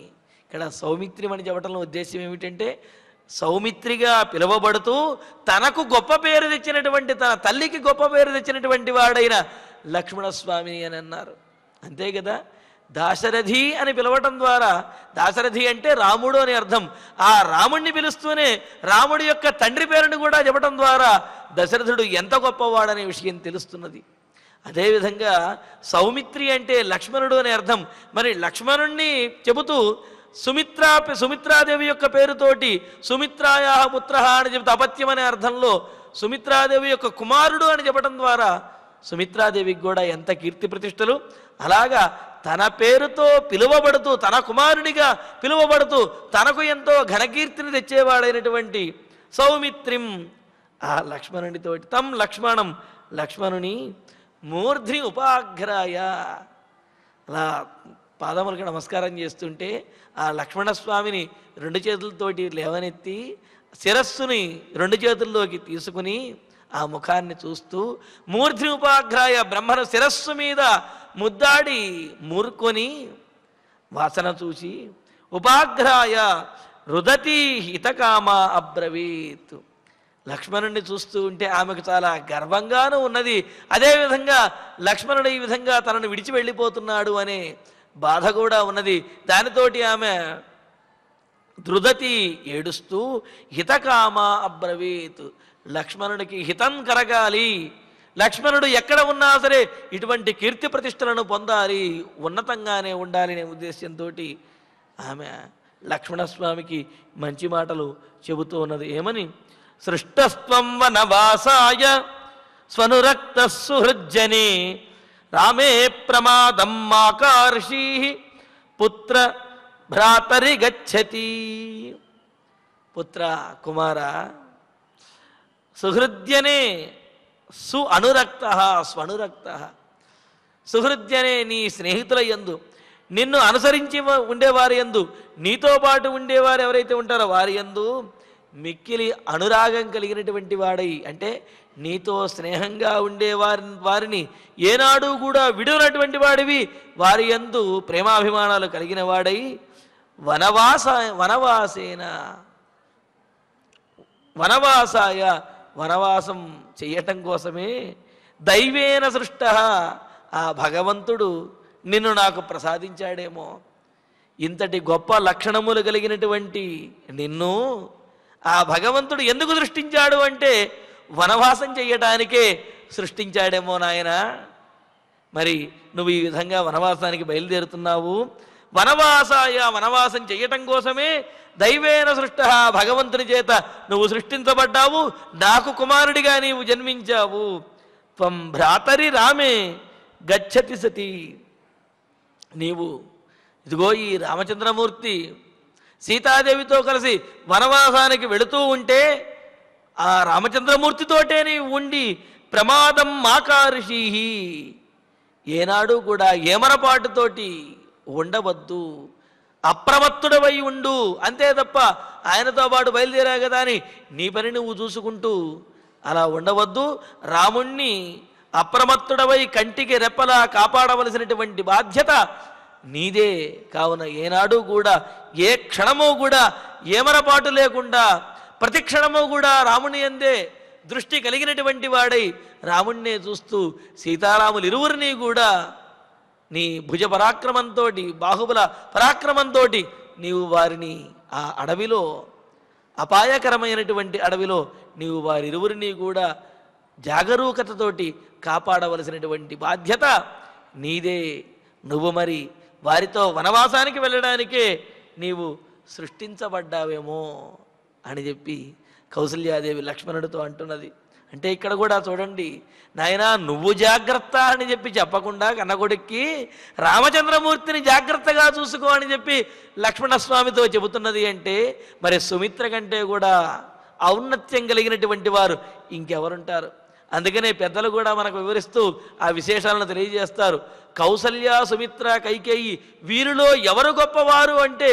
ఇక్కడ సౌమిత్రి అని చెప్పడంలో ఉద్దేశం ఏమిటంటే సౌమిత్రిగా పిలువబడుతూ తనకు గొప్ప పేరు తెచ్చినటువంటి తన తల్లికి గొప్ప పేరు తెచ్చినటువంటి వాడైన లక్ష్మణస్వామిని అని అన్నారు. అంతే కదా? దాశరథి అని పిలవటం ద్వారా దాశరథి అంటే రాముడు అని అర్థం. ఆ రాముణ్ణి పిలుస్తూనే రాముడి యొక్క తండ్రి పేరుని కూడా చెప్పటం ద్వారా దశరథుడు ఎంత గొప్పవాడనే విషయం తెలుస్తున్నది. అదేవిధంగా సౌమిత్రి అంటే లక్ష్మణుడు అనే అర్థం. మరి లక్ష్మణుణ్ణి చెబుతూ సుమిత్రా సుమిత్రాదేవి యొక్క పేరుతోటి సుమిత్రాయా పుత్ర అని చెబుతూ అపత్యం అనే అర్థంలో సుమిత్రాదేవి యొక్క కుమారుడు అని చెప్పడం ద్వారా సుమిత్రాదేవికి కూడా ఎంత కీర్తి ప్రతిష్టలు. అలాగా తన పేరుతో పిలువబడుతూ తన కుమారుడిగా పిలువబడుతూ తనకు ఎంతో ఘనకీర్తిని తెచ్చేవాడైనటువంటి సౌమిత్రిం ఆ లక్ష్మణునితోటి. తం లక్ష్మణం. లక్ష్మణుని మూర్ధ్ని ఉపాఘ్రాయ. అలా పాదములకి నమస్కారం చేస్తుంటే ఆ లక్ష్మణస్వామిని రెండు చేతులతోటి లేవనెత్తి శిరస్సుని రెండు చేతుల్లోకి తీసుకుని ఆ ముఖాన్ని చూస్తూ మూర్ధ్ని ఉపాఘ్రాయ బ్రహ్మను శిరస్సు మీద ముద్దాడి మూర్కొని వాసన చూసి ఉపాఘ్రాయ రుదతి హితకామ అబ్రవీత్. లక్ష్మణుడిని చూస్తూ ఉంటే ఆమెకు చాలా గర్వంగానూ ఉన్నది. అదేవిధంగా లక్ష్మణుడు ఈ విధంగా తనను విడిచి వెళ్ళిపోతున్నాడు అనే బాధ కూడా ఉన్నది. దానితోటి ఆమె ధృదతి ఏడుస్తూ హితకామ అబ్రవీత్ లక్ష్మణుడికి హితం కరగాలి లక్ష్మణుడు ఎక్కడ ఉన్నా సరే ఇటువంటి కీర్తి ప్రతిష్టలను పొందాలి. ఉన్నతంగానే ఉండాలి అనే ఉద్దేశంతో ఆమె లక్ష్మణస్వామికి మంచి మాటలు చెబుతూ ఉన్నది. ఏమని? సృష్టస్త్వం వనవాసాయ స్వనురక్త సుహృజ్జనే రామే ప్రమాదం మాకార్షీ పుత్ర భ్రాతరి గచ్చతి. పుత్ర కుమార సుహృద్యనే సు అనురక్త స్వనురక్త. సుహృద్యనే నీ స్నేహితుల యందు నిన్ను అనుసరించి ఉండేవారి యందు నీతో పాటు ఉండేవారు ఎవరైతే ఉంటారో వారి యందు మిక్కిలి అనురాగం కలిగినటువంటి వాడై అంటే నీతో స్నేహంగా ఉండే వారి వారిని ఏనాడు కూడా విడునటువంటి వాడివి. వారి యందు ప్రేమాభిమానాలు కలిగిన వాడై వనవాస వనవాసేన వనవాసాయ వనవాసం చెయ్యటం కోసమే దైవేన సృష్ట ఆ భగవంతుడు నిన్ను నాకు ప్రసాదించాడేమో. ఇంతటి గొప్ప లక్షణములు కలిగినటువంటి నిన్ను ఆ భగవంతుడు ఎందుకు సృష్టించాడు అంటే వనవాసం చెయ్యటానికే సృష్టించాడేమో నాయన. మరి నువ్వు ఈ విధంగా వనవాసానికి బయలుదేరుతున్నావు. వనవాసాయ వనవాసం చేయటం కోసమే దైవేన సృష్ట భగవంతుని చేత నువ్వు సృష్టించబడ్డావు. నాకు కుమారుడిగా నీవు జన్మించావు. త్వం భ్రాతరి రామే గచ్చతి సతి. నీవు ఇదిగో ఈ రామచంద్రమూర్తి సీతాదేవితో కలిసి వనవాసానికి వెళుతూ ఉంటే ఆ రామచంద్రమూర్తితోటే ఉండి ప్రమాదం మాకారుషీహి. ఏనాడు కూడా ఏమరపాటుతోటి ఉండవద్దు అప్రమత్తుడవై ఉండు అంతే తప్ప ఆయనతో పాటు బయలుదేరా కదా అని నీ పని నువ్వు చూసుకుంటూ అలా ఉండవద్దు. రాముణ్ణి అప్రమత్తుడవై కంటికి రెప్పలా కాపాడవలసినటువంటి బాధ్యత నీదే కావున ఏనాడు కూడా ఏ క్షణము కూడా ఏమరపాటు లేకుండా ప్రతి క్షణము కూడా రాముని అందే దృష్టి కలిగినటువంటి వాడై రాముణ్ణే చూస్తూ సీతారాములు ఇరువురిని కూడా నీ భుజ పరాక్రమంతో బాహుబల పరాక్రమంతో నీవు వారిని ఆ అడవిలో అపాయకరమైనటువంటి అడవిలో నీవు వారిరువురిని కూడా జాగరూకతతోటి కాపాడవలసినటువంటి బాధ్యత నీదే. నువ్వు మరి వారితో వనవాసానికి వెళ్ళడానికే నీవు సృష్టించబడ్డావేమో అని చెప్పి కౌసల్యాదేవి లక్ష్మణుడితో అంటున్నది. అంటే ఇక్కడ కూడా చూడండి నాయనా నువ్వు జాగ్రత్త అని చెప్పి చెప్పకుండా కన్నకొడుక్కి రామచంద్రమూర్తిని జాగ్రత్తగా చూసుకో అని చెప్పి లక్ష్మణస్వామితో చెబుతున్నది అంటే మరి సుమిత్ర కంటే కూడా ఔన్నత్యం కలిగినటువంటి వారు ఇంకెవరుంటారు? అందుకనే పెద్దలు కూడా మనకు వివరిస్తూ ఆ విశేషాలను తెలియజేస్తారు. కౌసల్య సుమిత్ర కైకేయి వీరిలో ఎవరు గొప్పవారు అంటే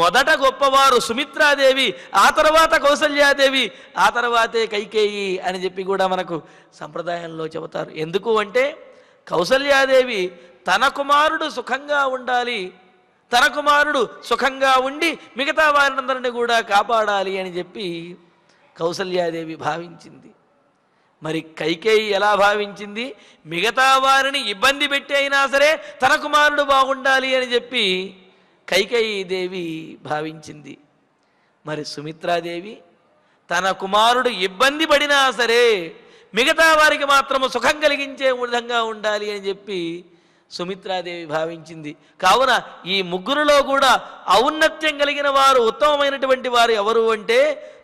మొదట గొప్పవారు సుమిత్రాదేవి ఆ తర్వాత కౌసల్యాదేవి ఆ తర్వాతే కైకేయి అని చెప్పి కూడా మనకు సంప్రదాయంలో చెబుతారు. ఎందుకు అంటే కౌసల్యాదేవి తన కుమారుడు సుఖంగా ఉండాలి తన కుమారుడు సుఖంగా ఉండి మిగతా వారినందరిని కూడా కాపాడాలి అని చెప్పి కౌసల్యాదేవి భావించింది. మరి కైకేయి ఎలా భావించింది? మిగతా వారిని ఇబ్బంది పెట్టి అయినా సరే తన కుమారుడు బాగుండాలి అని చెప్పి కైకేయి దేవి భావించింది. మరి సుమిత్రాదేవి తన కుమారుడు ఇబ్బంది పడినా సరే మిగతా వారికి మాత్రము సుఖం కలిగించే విధంగా ఉండాలి అని చెప్పి సుమిత్రాదేవి భావించింది. కావున ఈ ముగ్గురులో కూడా ఔన్నత్యం కలిగిన వారు ఉత్తమమైనటువంటి వారు ఎవరు అంటే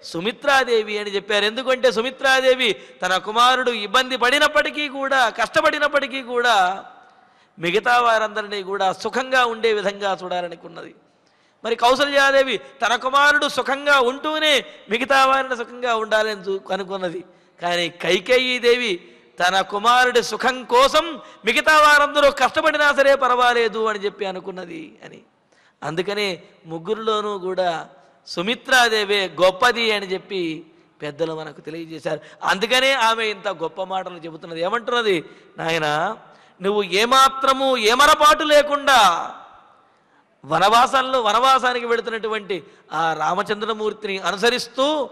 సుమిత్రాదేవి అని చెప్పారు. ఎందుకంటే సుమిత్రాదేవి తన కుమారుడు ఇబ్బంది పడినప్పటికీ కూడా కష్టపడినప్పటికీ కూడా మిగతా వారందరినీ కూడా సుఖంగా ఉండే విధంగా చూడాలనుకున్నది. మరి కౌసల్యాదేవి తన కుమారుడు సుఖంగా ఉంటూనే మిగతా వారిని సుఖంగా ఉండాలని అనుకున్నది కానీ కైకేయీదేవి దేవి తన కుమారుడి సుఖం కోసం మిగతా వారందరూ కష్టపడినా సరే పర్వాలేదు అని చెప్పి అనుకున్నది అని. అందుకనే ముగ్గురులోనూ కూడా సుమిత్రాదేవే గొప్పది అని చెప్పి పెద్దలు మనకు తెలియజేశారు. అందుకనే ఆమె ఇంత గొప్ప మాటలు చెబుతున్నది. ఏమంటున్నది? నాయన నువ్వు ఏమాత్రము ఏమరపాటు లేకుండా వనవాసంలో వనవాసానికి వెళుతున్నటువంటి ఆ రామచంద్రమూర్తిని అనుసరిస్తూ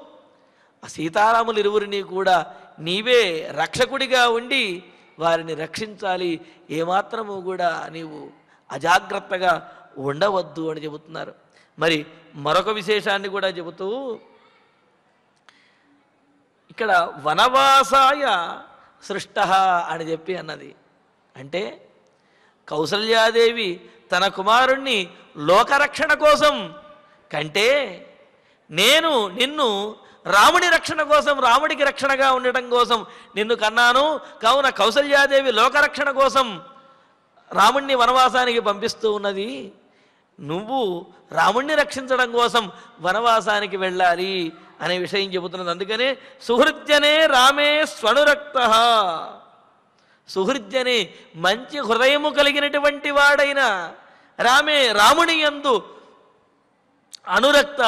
ఆ సీతారాములు ఇరువురిని కూడా నీవే రక్షకుడిగా ఉండి వారిని రక్షించాలి. ఏమాత్రము కూడా నీవు అజాగ్రత్తగా ఉండవద్దు అని చెబుతున్నారు. మరి మరొక విశేషాన్ని కూడా చెబుతూ ఇక్కడ వనవాసాయ సృష్ట అని చెప్పి అన్నది. అంటే కౌసల్యాదేవి తన కుమారుణ్ణి లోకరక్షణ కోసం కంటే నేను నిన్ను రాముడి రక్షణ కోసం రాముడికి రక్షణగా ఉండటం కోసం నిన్ను కన్నాను. కావున కౌసల్యాదేవి లోకరక్షణ కోసం రాముణ్ణి వనవాసానికి పంపిస్తూ ఉన్నది. నువ్వు రాముణ్ణి రక్షించడం కోసం వనవాసానికి వెళ్ళాలి అనే విషయం చెబుతున్నది. అందుకనే సుహృద్యనే రామే స్వనురక్త. సుహృద్యని మంచి హృదయము కలిగినటువంటి వాడైన రామే రాముని ఎందు అనురక్త.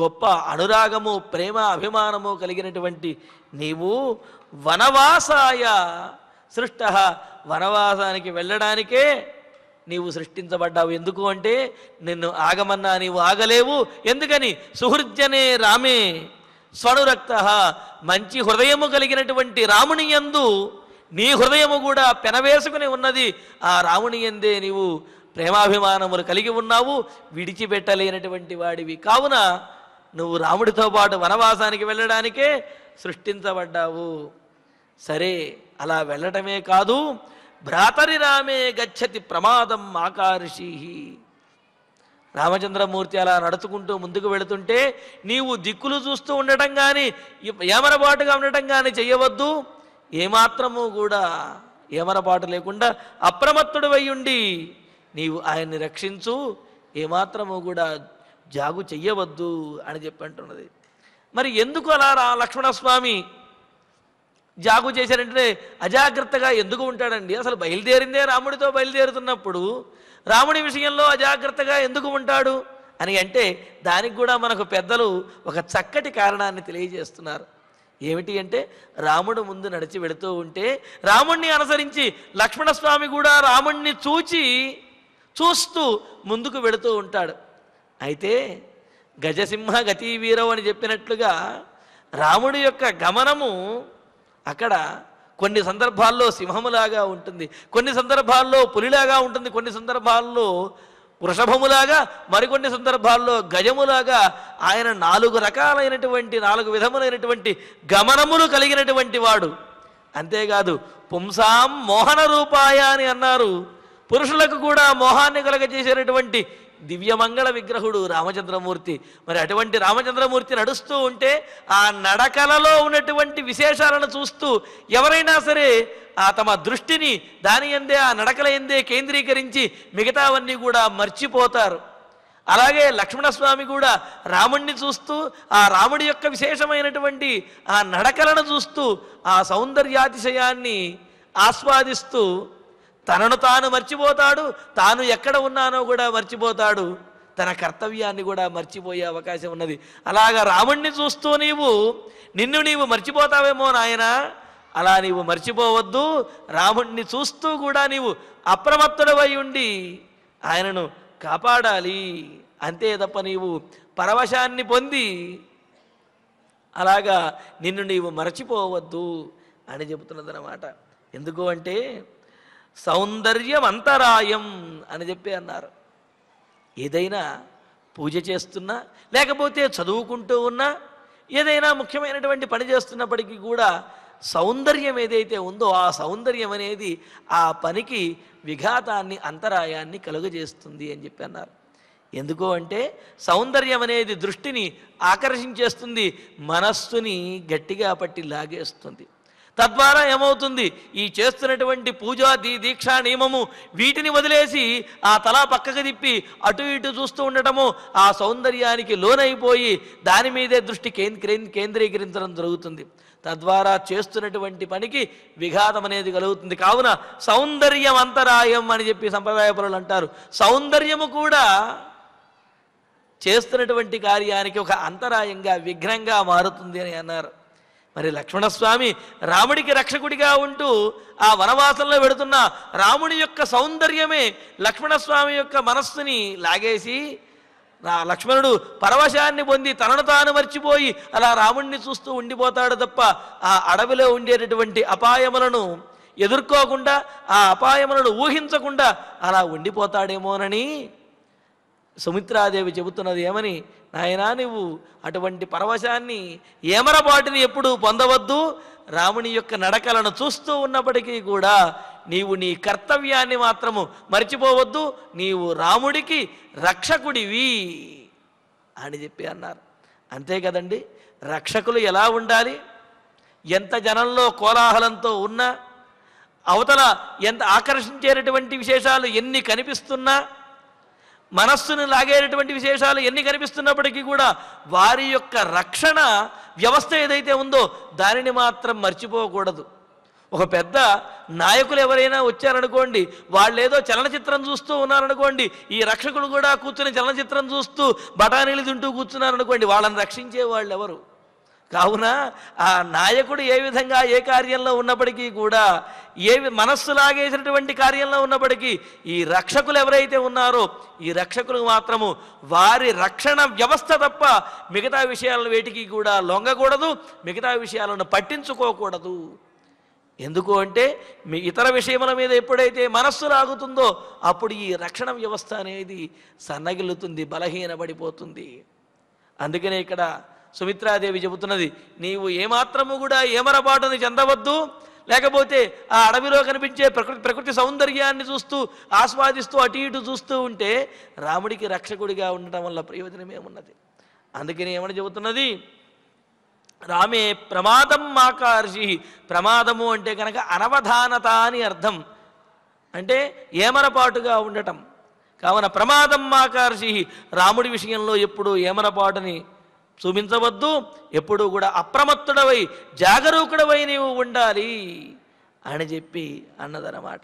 గొప్ప అనురాగము ప్రేమ అభిమానము కలిగినటువంటి నీవు వనవాసాయ సృష్ట. వనవాసానికి వెళ్ళడానికే నీవు సృష్టించబడ్డావు. ఎందుకు అంటే నిన్ను ఆగమన్నా నీవు ఆగలేవు. ఎందుకని? సుహృద్యనే రామే. స్వనురక్త మంచి హృదయము కలిగినటువంటి రాముని యందు నీ హృదయము కూడా పెనవేసుకుని ఉన్నది. ఆ రాముని యందే నీవు ప్రేమాభిమానములు కలిగి ఉన్నావు. విడిచిపెట్టలేనటువంటి వాడివి. కావున నువ్వు రాముడితో పాటు వనవాసానికి వెళ్ళడానికే సృష్టించబడ్డావు. సరే అలా వెళ్ళటమే కాదు భ్రాతరి రామే గచ్చతి ప్రమాదం ఆకార్షి రామచంద్రమూర్తి అలా నడుచుకుంటూ ముందుకు వెళుతుంటే నీవు దిక్కులు చూస్తూ ఉండటం కానీ ఏమరపాటుగా ఉండటం కానీ చెయ్యవద్దు. ఏమాత్రము కూడా ఏమరపాటు లేకుండా అప్రమత్తుడు ఉండి నీవు ఆయన్ని రక్షించు. ఏమాత్రము కూడా జాగు చెయ్యవద్దు అని చెప్పి అంటున్నది. మరి ఎందుకు అలా రా లక్ష్మణస్వామి? జాగు చేశారంటే అజాగ్రత్తగా ఎందుకు ఉంటాడండి? అసలు బయలుదేరిందే రాముడితో బయలుదేరుతున్నప్పుడు రాముడి విషయంలో అజాగ్రత్తగా ఎందుకు ఉంటాడు అని అంటే దానికి కూడా మనకు పెద్దలు ఒక చక్కటి కారణాన్ని తెలియజేస్తున్నారు. ఏమిటి అంటే రాముడు ముందు నడిచి వెళుతూ ఉంటే రాముణ్ణి అనుసరించి లక్ష్మణస్వామి కూడా రాముణ్ణి చూచి చూస్తూ ముందుకు వెళుతూ ఉంటాడు. అయితే గజసింహ గతి అని చెప్పినట్లుగా రాముడి యొక్క గమనము అక్కడ కొన్ని సందర్భాల్లో సింహములాగా ఉంటుంది. కొన్ని సందర్భాల్లో పులిలాగా ఉంటుంది. కొన్ని సందర్భాల్లో వృషభములాగా మరికొన్ని సందర్భాల్లో గజములాగా ఆయన నాలుగు రకాలైనటువంటి నాలుగు విధములైనటువంటి గమనములు కలిగినటువంటి వాడు. అంతేకాదు పుంసాం మోహన రూపాయ అని అన్నారు. పురుషులకు కూడా మోహాన్ని కలగజేసేటటువంటి దివ్యమంగళ విగ్రహుడు రామచంద్రమూర్తి. మరి అటువంటి రామచంద్రమూర్తి నడుస్తూ ఉంటే ఆ నడకలలో ఉన్నటువంటి విశేషాలను చూస్తూ ఎవరైనా సరే ఆ తమ దృష్టిని దాని ఎందే ఆ నడకల ఎందే కేంద్రీకరించి మిగతావన్నీ కూడా మర్చిపోతారు. అలాగే లక్ష్మణస్వామి కూడా రాముణ్ణి చూస్తూ ఆ రాముడి యొక్క విశేషమైనటువంటి ఆ నడకలను చూస్తూ ఆ సౌందర్యాతిశయాన్ని ఆస్వాదిస్తూ తనను తాను మర్చిపోతాడు తాను ఎక్కడ ఉన్నానో కూడా మర్చిపోతాడు. తన కర్తవ్యాన్ని కూడా మర్చిపోయే అవకాశం ఉన్నది. అలాగా రాముణ్ణి చూస్తూ నీవు నిన్ను నీవు మర్చిపోతావేమో నాయన? అలా నీవు మర్చిపోవద్దు. రాముణ్ణి చూస్తూ కూడా నీవు అప్రమత్తుడవై ఉండి ఆయనను కాపాడాలి. అంతే తప్ప నీవు పరవశాన్ని పొంది అలాగా నిన్ను నీవు మరచిపోవద్దు అని చెబుతున్నదన్నమాట. ఎందుకు అంటే సౌందర్యం అంతరాయం అని చెప్పి అన్నారు. ఏదైనా పూజ చేస్తున్నా లేకపోతే చదువుకుంటూ ఉన్నా ఏదైనా ముఖ్యమైనటువంటి పని చేస్తున్నప్పటికీ కూడా సౌందర్యం ఏదైతే ఉందో ఆ సౌందర్యం అనేది ఆ పనికి విఘాతాన్ని అంతరాయాన్ని కలుగజేస్తుంది అని చెప్పి అన్నారు. ఎందుకు అంటే సౌందర్యం అనేది దృష్టిని ఆకర్షించేస్తుంది మనస్సుని గట్టిగా పట్టి లాగేస్తుంది. తద్వారా ఏమవుతుంది? ఈ చేస్తున్నటువంటి పూజా దీ దీక్షా నియమము వీటిని వదిలేసి ఆ తల పక్కకు తిప్పి అటు ఇటు చూస్తూ ఉండటము ఆ సౌందర్యానికి లోనైపోయి దాని మీదే దృష్టి కేంద్రీ కేంద్రీకరించడం జరుగుతుంది. తద్వారా చేస్తున్నటువంటి పనికి విఘాతం అనేది కలుగుతుంది. కావున సౌందర్యం అంతరాయం అని చెప్పి సంప్రదాయ పరులు అంటారు. సౌందర్యము కూడా చేస్తున్నటువంటి కార్యానికి ఒక అంతరాయంగా విఘ్నంగా మారుతుంది అని అన్నారు. మరి లక్ష్మణస్వామి రాముడికి రక్షకుడిగా ఉంటూ ఆ వనవాసంలో పెడుతున్న రాముడి యొక్క సౌందర్యమే లక్ష్మణస్వామి యొక్క మనస్సుని లాగేసి లక్ష్మణుడు పరవశాన్ని పొంది తనను తాను మర్చిపోయి అలా రాముణ్ణి చూస్తూ ఉండిపోతాడు తప్ప ఆ అడవిలో ఉండేటటువంటి అపాయములను ఎదుర్కోకుండా ఆ అపాయములను ఊహించకుండా అలా ఉండిపోతాడేమోనని సుమిత్రాదేవి చెబుతున్నది ఏమని నాయనా నువ్వు అటువంటి పరవశాన్ని ఏమరపాటిని ఎప్పుడూ పొందవద్దు. రాముని యొక్క నడకలను చూస్తూ ఉన్నప్పటికీ కూడా నీవు నీ కర్తవ్యాన్ని మాత్రము మర్చిపోవద్దు. నీవు రాముడికి రక్షకుడివి అని చెప్పి అన్నారు. అంతే కదండి? రక్షకులు ఎలా ఉండాలి? ఎంత జనంలో కోలాహలంతో ఉన్నా అవతల ఎంత ఆకర్షించేటటువంటి విశేషాలు ఎన్ని కనిపిస్తున్నా మనస్సును లాగేటటువంటి విశేషాలు ఎన్ని కనిపిస్తున్నప్పటికీ కూడా వారి యొక్క రక్షణ వ్యవస్థ ఏదైతే ఉందో దానిని మాత్రం మర్చిపోకూడదు. ఒక పెద్ద నాయకులు ఎవరైనా వచ్చారనుకోండి వాళ్ళు ఏదో చలనచిత్రం చూస్తూ ఉన్నారనుకోండి ఈ రక్షకులు కూడా కూర్చుని చలనచిత్రం చూస్తూ బఠానీలు తింటూ కూర్చున్నారనుకోండి వాళ్ళని రక్షించే వాళ్ళు ఎవరు కావున ఆ నాయకుడు ఏ విధంగా ఏ కార్యంలో ఉన్నప్పటికీ కూడా ఏ మనస్సు లాగేసినటువంటి కార్యంలో ఉన్నప్పటికీ ఈ రక్షకులు ఎవరైతే ఉన్నారో ఈ రక్షకులు మాత్రము వారి రక్షణ వ్యవస్థ తప్ప మిగతా విషయాలను వేటికి కూడా లొంగకూడదు మిగతా విషయాలను పట్టించుకోకూడదు. ఎందుకు అంటే మీ ఇతర విషయముల మీద ఎప్పుడైతే మనస్సు లాగుతుందో అప్పుడు ఈ రక్షణ వ్యవస్థ అనేది సన్నగిల్లుతుంది బలహీనపడిపోతుంది. అందుకనే ఇక్కడ సుమిత్రాదేవి చెబుతున్నది నీవు ఏమాత్రము కూడా ఏమరపాటుని చెందవద్దు. లేకపోతే ఆ అడవిలో కనిపించే ప్రకృతి ప్రకృతి సౌందర్యాన్ని చూస్తూ ఆస్వాదిస్తూ అటు ఇటు చూస్తూ ఉంటే రాముడికి రక్షకుడిగా ఉండటం వల్ల ప్రయోజనం ఏమున్నది అందుకని ఏమని చెబుతున్నది రామే ప్రమాదం మాకార్షి ప్రమాదము అంటే కనుక అనవధానత అని అర్థం. అంటే ఏమరపాటుగా ఉండటం. కావున ప్రమాదం మాకార్షి రాముడి విషయంలో ఎప్పుడు ఏమరపాటుని చూపించవద్దు. ఎప్పుడూ కూడా అప్రమత్తుడవై జాగరూకుడవై నీవు ఉండాలి అని చెప్పి అన్నదనమాట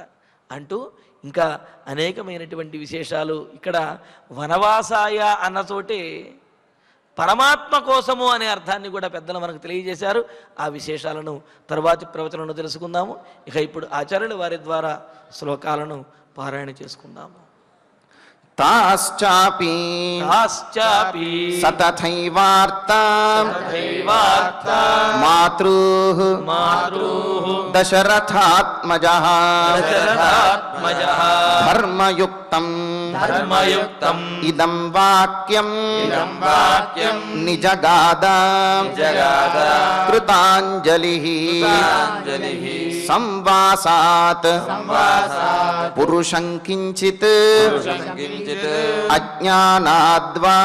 అంటూ ఇంకా అనేకమైనటువంటి విశేషాలు ఇక్కడ వనవాసాయ అన్నచోటే పరమాత్మ కోసము అనే అర్థాన్ని కూడా పెద్దలు మనకు తెలియజేశారు. ఆ విశేషాలను తరువాతి ప్రవచనంలో తెలుసుకుందాము. ఇక ఇప్పుడు ఆచార్యుల వారి ద్వారా శ్లోకాలను పారాయణ చేసుకుందాము. తాశ్చాపి తాశ్చాపి సతథైవార్తా దైవార్తా మాతృః మాతృః దశరథాత్మజः దశరథాత్మజः ధర్మయుక్తం ధర్మయుక్తం ఇదం వాక్యం ఇదం వాక్యం నిజగాద నిజగాద కృతాంజలి కృతాంజలిః సంవాసాత్ సంవాసాత్ పురుషం కించిత్ పురుషం కించిత్ అజ్ఞానాద్వా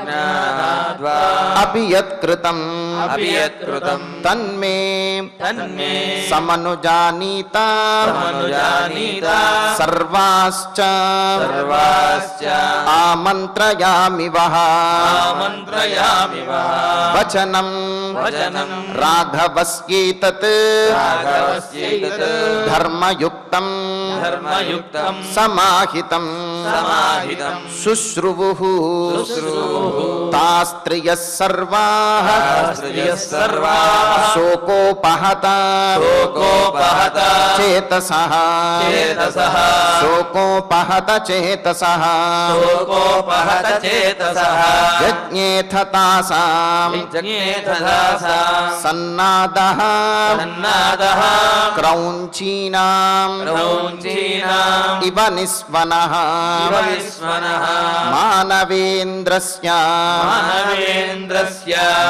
జ్ఞానాద్వా అపి యత్కృతం అపి యత్కృతం తన్మే తన్మే సమనుజానీత సమనుజానీత సర్వాశ్చ సర్వాశ్చ ఆమంత్రయామి వః ఆమంత్రయామి వః వచనం వచనం రాఘవస్యేతత్ రాఘవస్యైతత్ ధర్మయుక్తం ధర్మయుక్తం సమాహితం సమాహితం శుశ్రువుః శుశ్రూః తాస్త్రియः సర్వాः స్త్రియः సర్వాः क्रौञ्चीनाम् क्रौञ्चीनाम् इव निस्वनः। मानवेन्द्रस्य।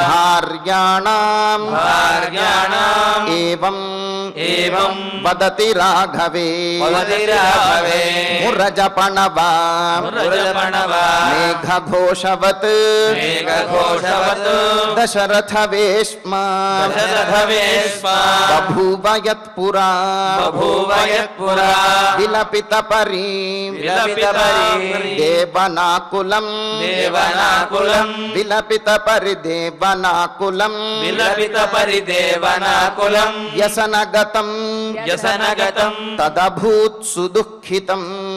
भार्याणाम्। भार्याणाम्। एवम् సన్నాదః సన్నాదః క్రౌంచీనాం క్రౌంచీనాం ఇవ నిస్వనః ఇవ విస్మనః మానవేంద్రస్య మానవేంద్రస్య భార్యాణాం భార్యాణాం ఏవం ఏవం వదతి రాఘవే వదతి రాఘవే మురజపణవా మురజపణవా మేఘఘోషవత్ మేఘఘోషవత్ దశరథ వేష్మ దశరథవేష్మా బభూవ యత్పురా బభూవ యత్పురా విలపిత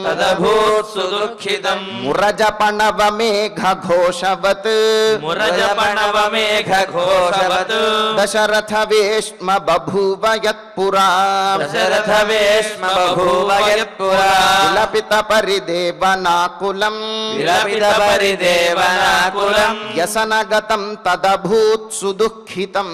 तदभूत् मुरजपणवमेघघोषवत् दशरथवेश्म बभूव यत्पुरा दशरथवेश्म बभूव यत्पुरा विलपितपरिदेवनाकुलम्। विलपितपरिदेवनाकुलम्। व्यसनगतम् तदभूत् सुदुःखितम्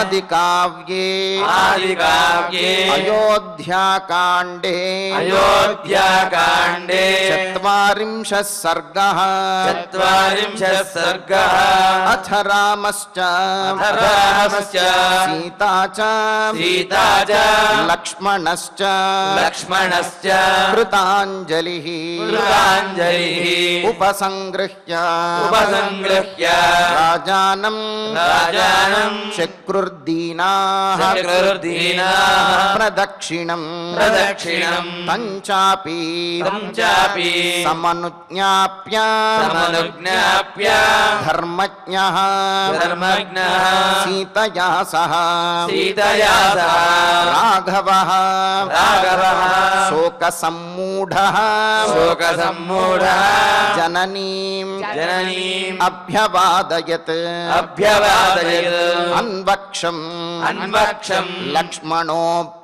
శ్రీమద్ రామాయణే ఆది కావ్యే ఆది కావ్యే అయోధ్యాకాండే అయోధ్యాకాండే ఏకోన చత్వారింశ సర్గः ఏకోనచత్వారింశः సర్గः అథ అథ శ్రీమద్ రామాయణే శ్రీమద్ రామాయణే ఆది కావ్యే ఆది కావ్యే అయోధ్యాకాండే चतुर्दीनाः प्रदक्षिणम् प्रदक्षिणम् पञ्चापि पञ्चापि समनुज्ञाप्य समनुज्ञाप्य धर्मज्ञः धर्मज्ञः सीतया सह सीतया सह राघवः राघवः शोकसम्मूढः शोकसम्मूढः जननी अभ्यवादयत् अभ्यवादयत् अन्वक्ष చక్రుర్దీనాः ప్రదక్షిణం ప్రదక్షిణం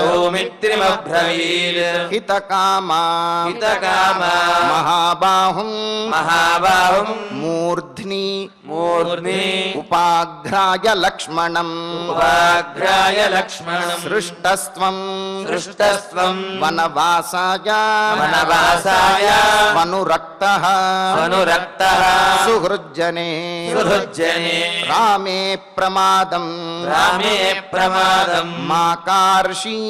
ौमित्रिमभ्रवी हितकामा हितकामा महाबाहुम्। महाबाहुम्। मूर्ध्नि। मूर्ध्नि। उपाघ्राय लक्ष्मणम्। उपाघ्राय लक्ष्मणम्। सृष्टस्त्वम्। सृष्टस्त्वम्। वनवासाय। वनवासाय। मनुरक्तः। मनुरक्तः। सुहृज्जने। सुहृज्जने। रामे प्रमादम्। रामे प्रमादम्। माकार्षी।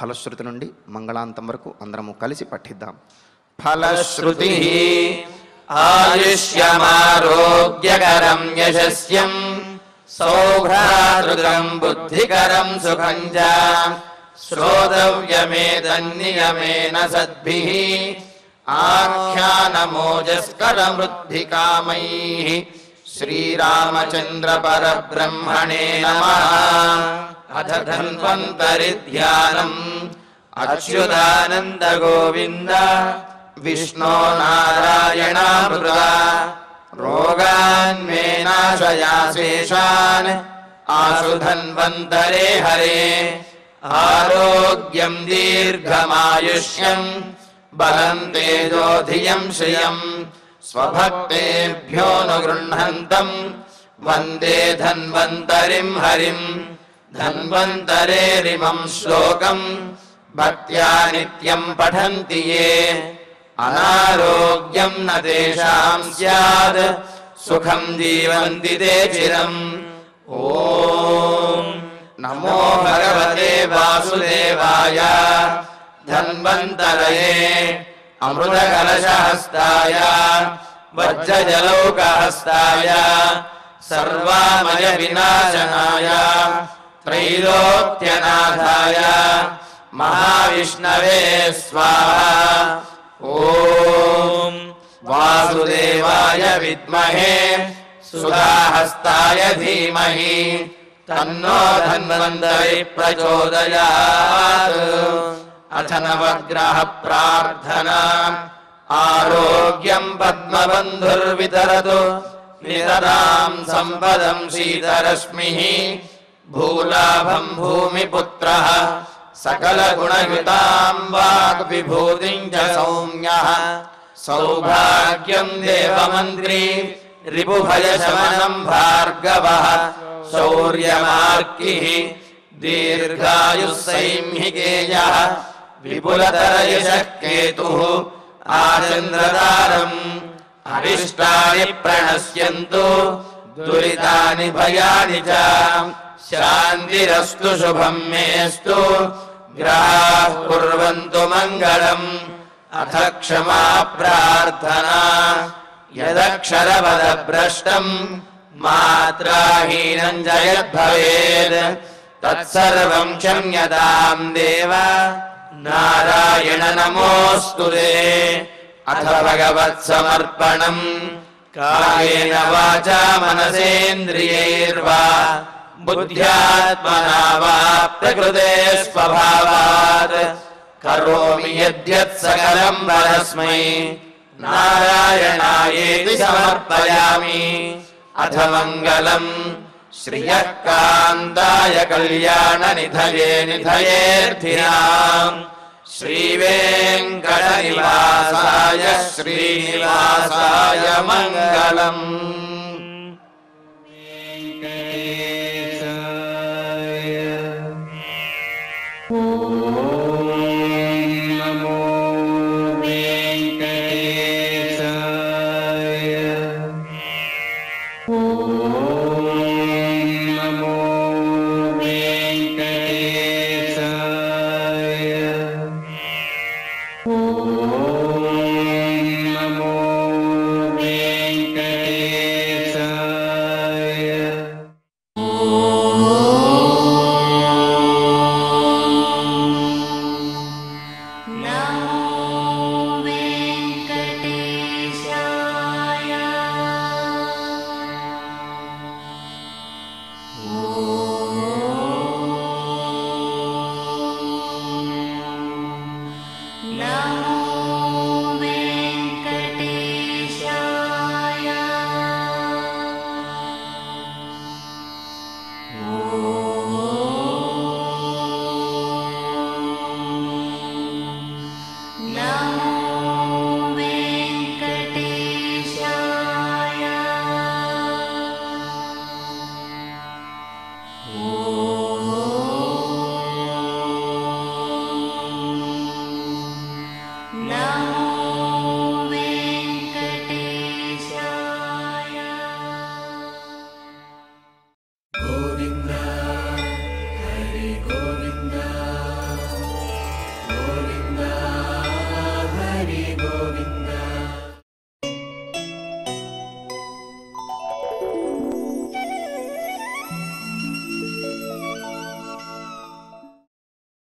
ఫలశ్రుతి నుండి మంగళాంతం వరకు అందరము కలిసి పఠిద్దాం. ఫలశ్రుతి ఆయుష్యమారోగ్యకరం యశస్యం సౌభ్రాతృకం బుద్ధికరం సుఖం చ శ్రోతవ్యమేతన్నియమేన సద్భిః ఆఖ్యానమోజస్కరమృద్ధికామైः श्रीरामचन्द्रपरब्रह्मणे नमः। अथ धन्वन्तरिध्यानम्। ध्यानम् विष्णो नारायणा तु रोगान्मेनाशया आशुधन्वन्तरे हरे। आरोग्यम् दीर्घमायुष्यम्। बलम् तेजोधियम् श्रियम्। स्वभक्तेभ्यो न गृह्णन्तम्। वन्दे धन्वन्तरिम् हरिम्। धन्वन्तरेरिमम् श्लोकम्। भक्त्या नित्यम् पठन्ति ये। अनारोग्यम् न तेषाम् स्यात्। सुखम् जीवन्ति ते चिरम्। ॐ नमो भगवते वासुदेवाय। धन्वन्तरये। अमृतकलशहस्ताय वज्रजलौकहस्ताय सर्वामयविनाशनाय त्रैलोक्यनाथाय महाविष्णवे स्वाहा। ॐ वासुदेवाय विद्महे सुराहस्ताय धीमहि तन्नो धन्वन्तरि प्रचोदयात्। अथ अधनवग्रहप्रार्थना आरोग्यम् पद्मबन्धुर्वितरतु वितराम् सम्पदम् शीतरश्मिः भूलाभम् भूमिपुत्रः सकलगुणयुताम् वाग्विभूतिम् च सौम्यः सौभाग्यम् देवमन्त्री रिपुभयशमनम् भार्गवः शौर्यमार्गिः दीर्घायुसैहिकेयः विपुलतरयशः केतुः आचन्द्रतारम् अविष्टानि प्रणश्यन्तु दुरितानि भयानि च शान्तिरस्तु शुभम् मेऽस्तु ग्रा कुर्वन्तु मङ्गलम् अथ क्षमा प्रार्थना यदक्षरपदभ्रष्टम् मात्राहीनम् जयद्भवेत् तत्सर्वम् क्षम्यताम् देव। नारायण नमोऽस्तु ते। अथ भगवत्समर्पणम्। कायेन वाचा मनसेन्द्रियैर्वा। बुद्ध्यात्मना वा प्रकृते स्वभावात्। करोमि यद्यत् सकलम् वरस्मै। नारायणायेति समर्पयामि। अथ मङ्गलम्। श्रियः कान्दाय कल्याणनिधये निधयेऽर्थिनाम्। श्रीवेङ्कटनिवासाय श्रीनिवासाय मङ्गलम्।